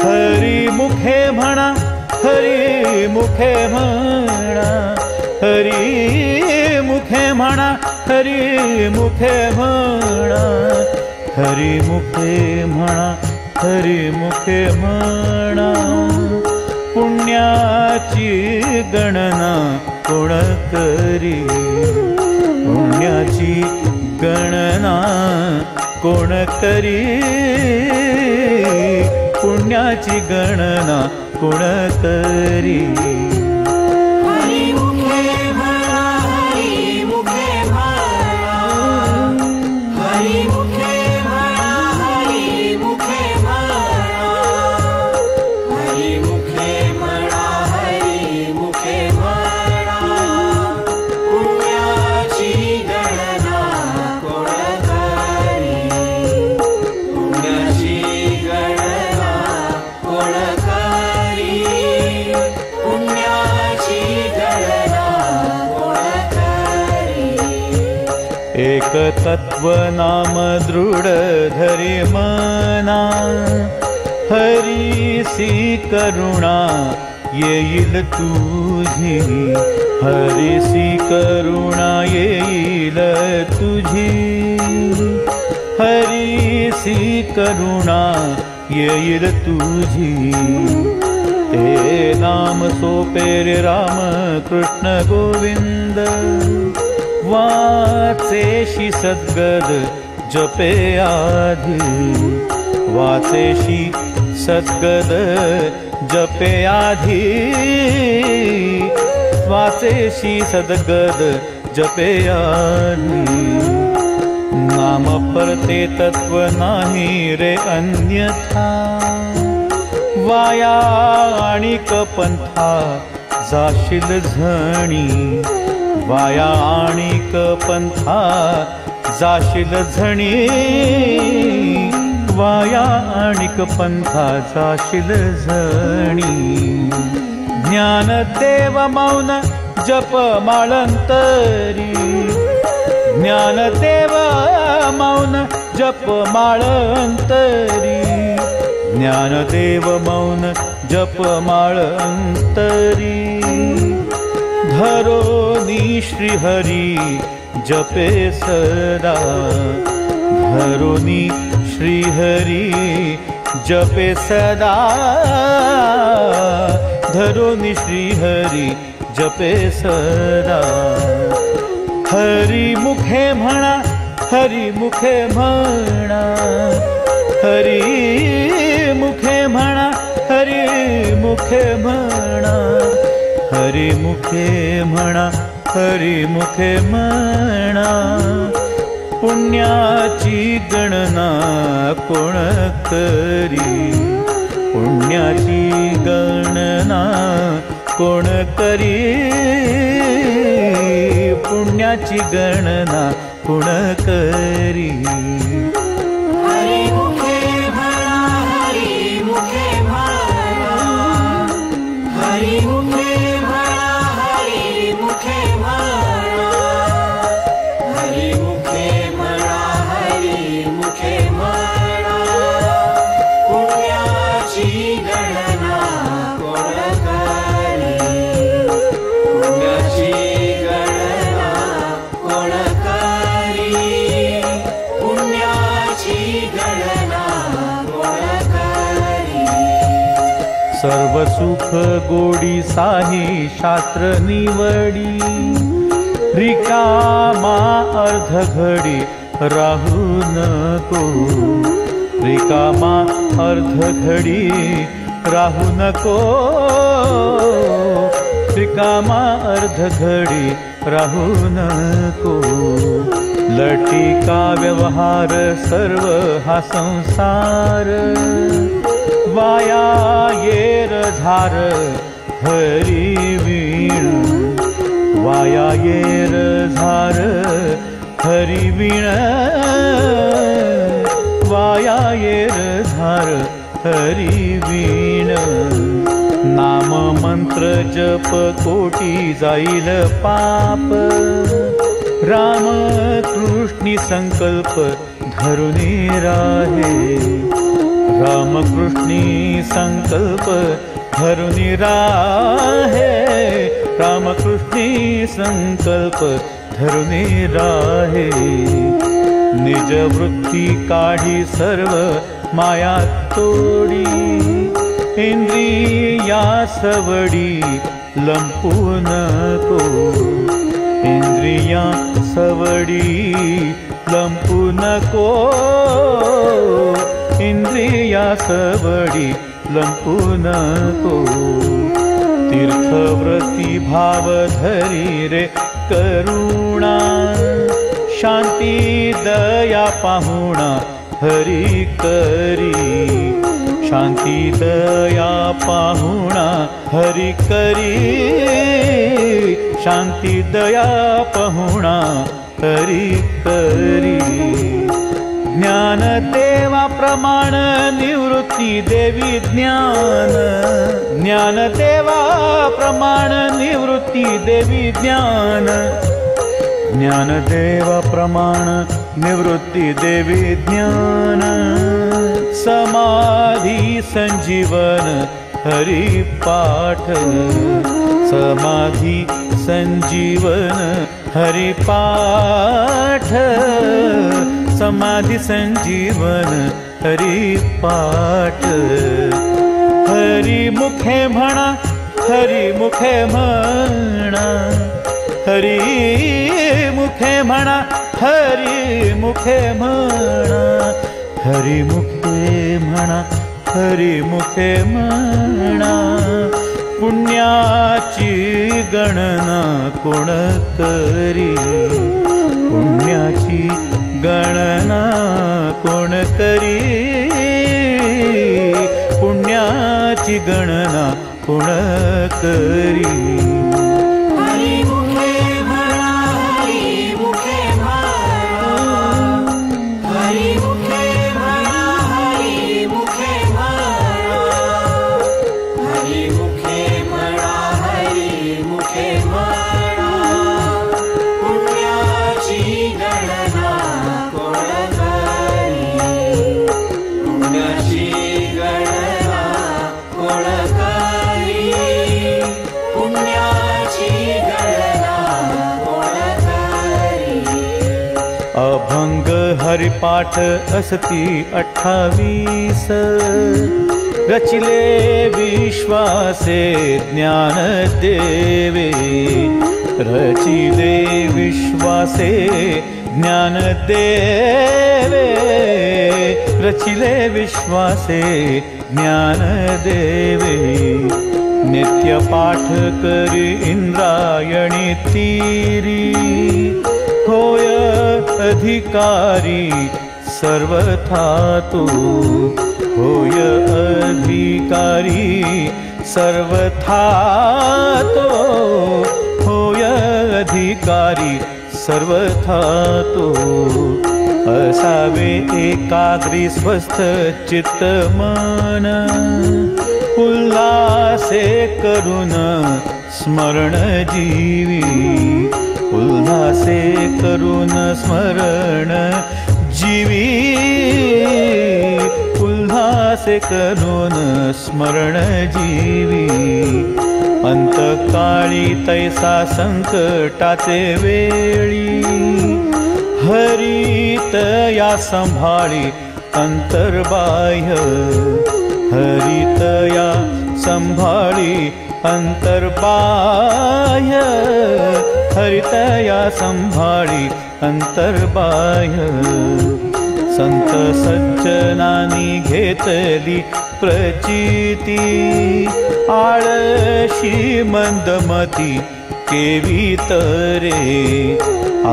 हरी मुखे म्हणा हरी मुखे म्हणा हरी मुखे म्हणा हरी मुखे म्हणा. हरी मुखे म्हणा हरी मुखे म्हणा. पुण्याची गणना कोण करी? पुण्याची गणना कोण करी? पुण्याची गणना कोण करी तत्व नाम दृढ धरे मना हरीसी करुणा येईल तुझी हरीसी करुणा येईल तुझी। हरीसी करुणा येईल तुझी। ते नाम सोपे रे राम कृष्ण गोविंद। वाचेशी सद्गद जपे आधी वाचेशी सद्गद जपे आधी वाचेशी सद्गद जपे आधी नाम परते तत्व नाही रे अन्यथा। वाया आणिक पंथा जाशील झणी वाया आणिक पंथा जाशील झणी. वाया आणिक पंथा जाशील झणी. ज्ञान देव मौन जप माळंतरी. ज्ञान देव मौन जप माळंतरी. ज्ञानदेव मौन जप माळंतरी. धरोनी श्रीहरी जपे सदा। धरोनी श्रीहरी जपे सदा। धरोनी श्रीहरी जपे सदा। हरी मुखे म्हणा हरी मुखे म्हणा हरी मुखे म्हणा हरी मुखे म्हणा हरी मुखे हरी मुखे पुण्याची गणना कोण करी? पुण्याची गणना कोण करी? पुण्याची गणना कोण करी गोडी साही शास्त्र निवडी. रिकामा अर्ध घडी राहू नको. रिकामा अर्ध घडी राहू नको. रिकामा अर्ध घडी राहू नको. लटिका व्यवहार सर्व हा संसार वाया झार हरी वीण। वाया येर झार हरी वीण। वाया येर झार हरी वीण। नाम मंत्र जप कोटी जाईल पाप। राम कृष्णी संकल्प राहे रामकृष्णी संकल्प धरुनी राहे। रामकृष्णी संकल्प धरुनी राहे। निज वृत्ती काढी सर्व माया तोडी। इंद्रिया सवडी लंपू नको इंद्रिया सवडी लंपू नको इंद्रिया सवडी लंपू नको तीर्थव्रती भाव धरी रे करुणा शांती दया पाहुणा हरी करी शांती दया पाहुणा हरी करी शांती दया पाहुणा हरी करी ज्ञान देवा प्रमाण निवृत्ती देवी ज्ञान। ज्ञान देवा प्रमाण निवृत्ती देवी ज्ञान। ज्ञान देवा प्रमाण निवृत्ती देवी ज्ञान। समाधी संजीवन हरि पाठ समाधी संजीवन हरि पाठ समाधि संजीवन, हरि पाठ। हरि मुखे म्हणा हरि मुखे म्हणा हरि मुखे म्हणा हरि मुखे म्हणा हरि मुखे म्हणा हरि मुखे म्हणा पुण्याची गणना कोण करी? पुण्याची गणना कोण करी? पुण्याची गणना कोण करी हरिपाठ असती अठ्ठावीस. रचिले विश्वासे ज्ञान देवे रचिले विश्वासे ज्ञान देवे रचिले विश्वासे ज्ञान देवे नित्य पाठ करी इंद्रायणी तीरी होय अधिकारी सर्वथा तू। होय अधिकारी सर्वथा तो। होय अधिकारी सर्वथा तो। असावे एकाग्री स्वस्थ चित्त मन उल्लासे करुण स्मरण जीवी उल्लासे करुण स्मरण जीवी। उल्हासे करुण स्मरण जीवी। अंतकाळी तैसा संकटाचे वेळी। हरित या संभाळी अंतर्बाह्य। हरित या संभाळी अन्तर्बाह्य हरितया सम्भाळि अन्तर्बाह्य। सन्त सज्जनानि गतल प्रचिति आ मन्दमती के तरे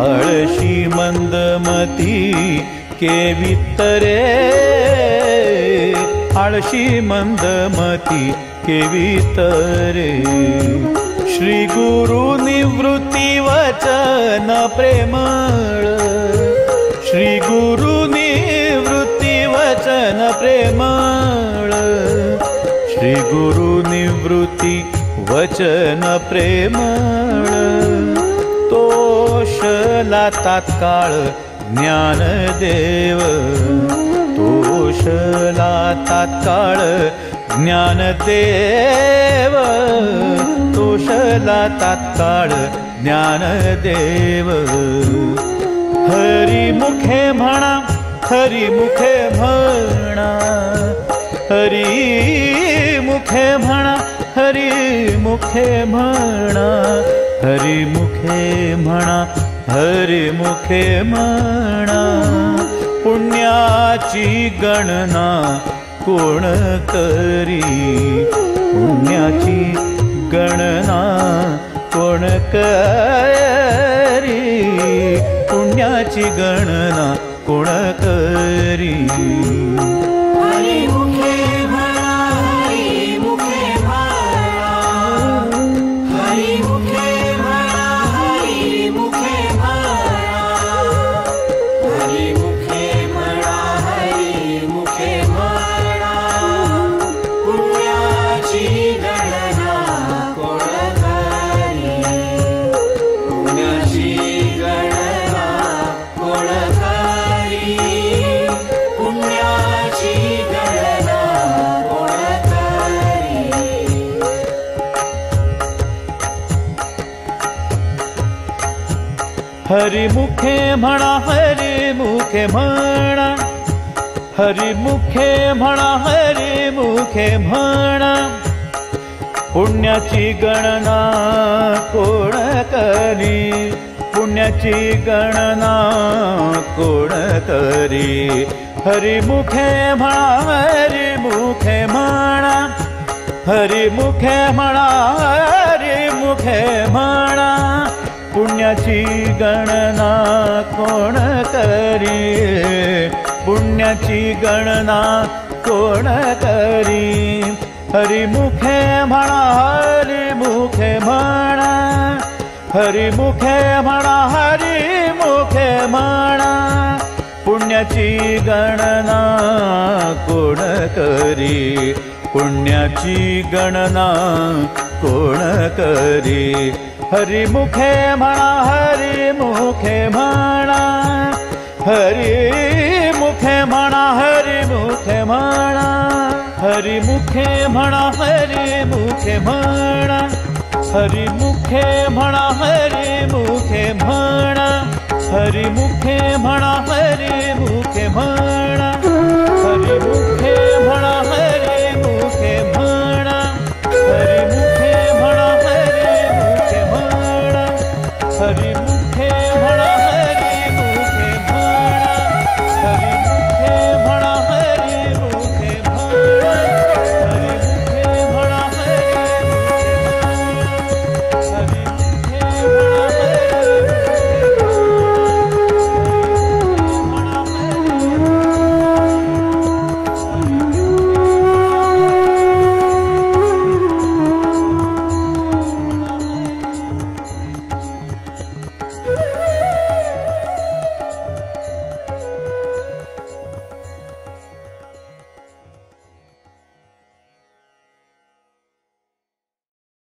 आली मन्दमती के तरे आली मन्दमती केवी तरे श्री गुरु निवृत्ती वचन प्रेमळ। श्री गुरु निवृत्ती वचन प्रेमळ। श्री गुरु निवृत्ती वचन प्रेमळ। तोषला तात्काळ ज्ञानदेव तोषला तात्काळ ज्ञानदेव तोषला तत्काल ज्ञानदेव। हरिणा म्हणा हरि म्हणा हरि म्हणा। पुण्याची गणना कोण करी? पुण्याची गणना कोण करी? पुण्याची गणना कोण करी मुखे म्हणा हरी मुखे म्हणा हरी मुखे म्हणा पुण्याची गणना कोण करी? पुण्याची गणना कोण करी? हरी मुखे म्हणा हरी मुखे म्हणा हरी मुखे म्हणा हरी मुखे म्हणा पुण्याची गणना कोण करी पुण्याची गणना कोण करी हरी मुखे म्हणा हरी मुखे म्हणा। हरी मुखे म्हणा हरी मुखे म्हणा। पुण्याची गणना कोण करी पुण्याची गणना कोण करी हरी मुखे म्हणा हरी मुखे म्हणा हरी मुखे म्हणा हरी मुखे म्हणा हरी मुखे म्हणा हरी मुखे म्हणा हरी मुखे म्हणा हरी मुखे म्हणा हरी मुखे म्हणा हरी मुखे म्हणा हरी मुखे म्हणा हरी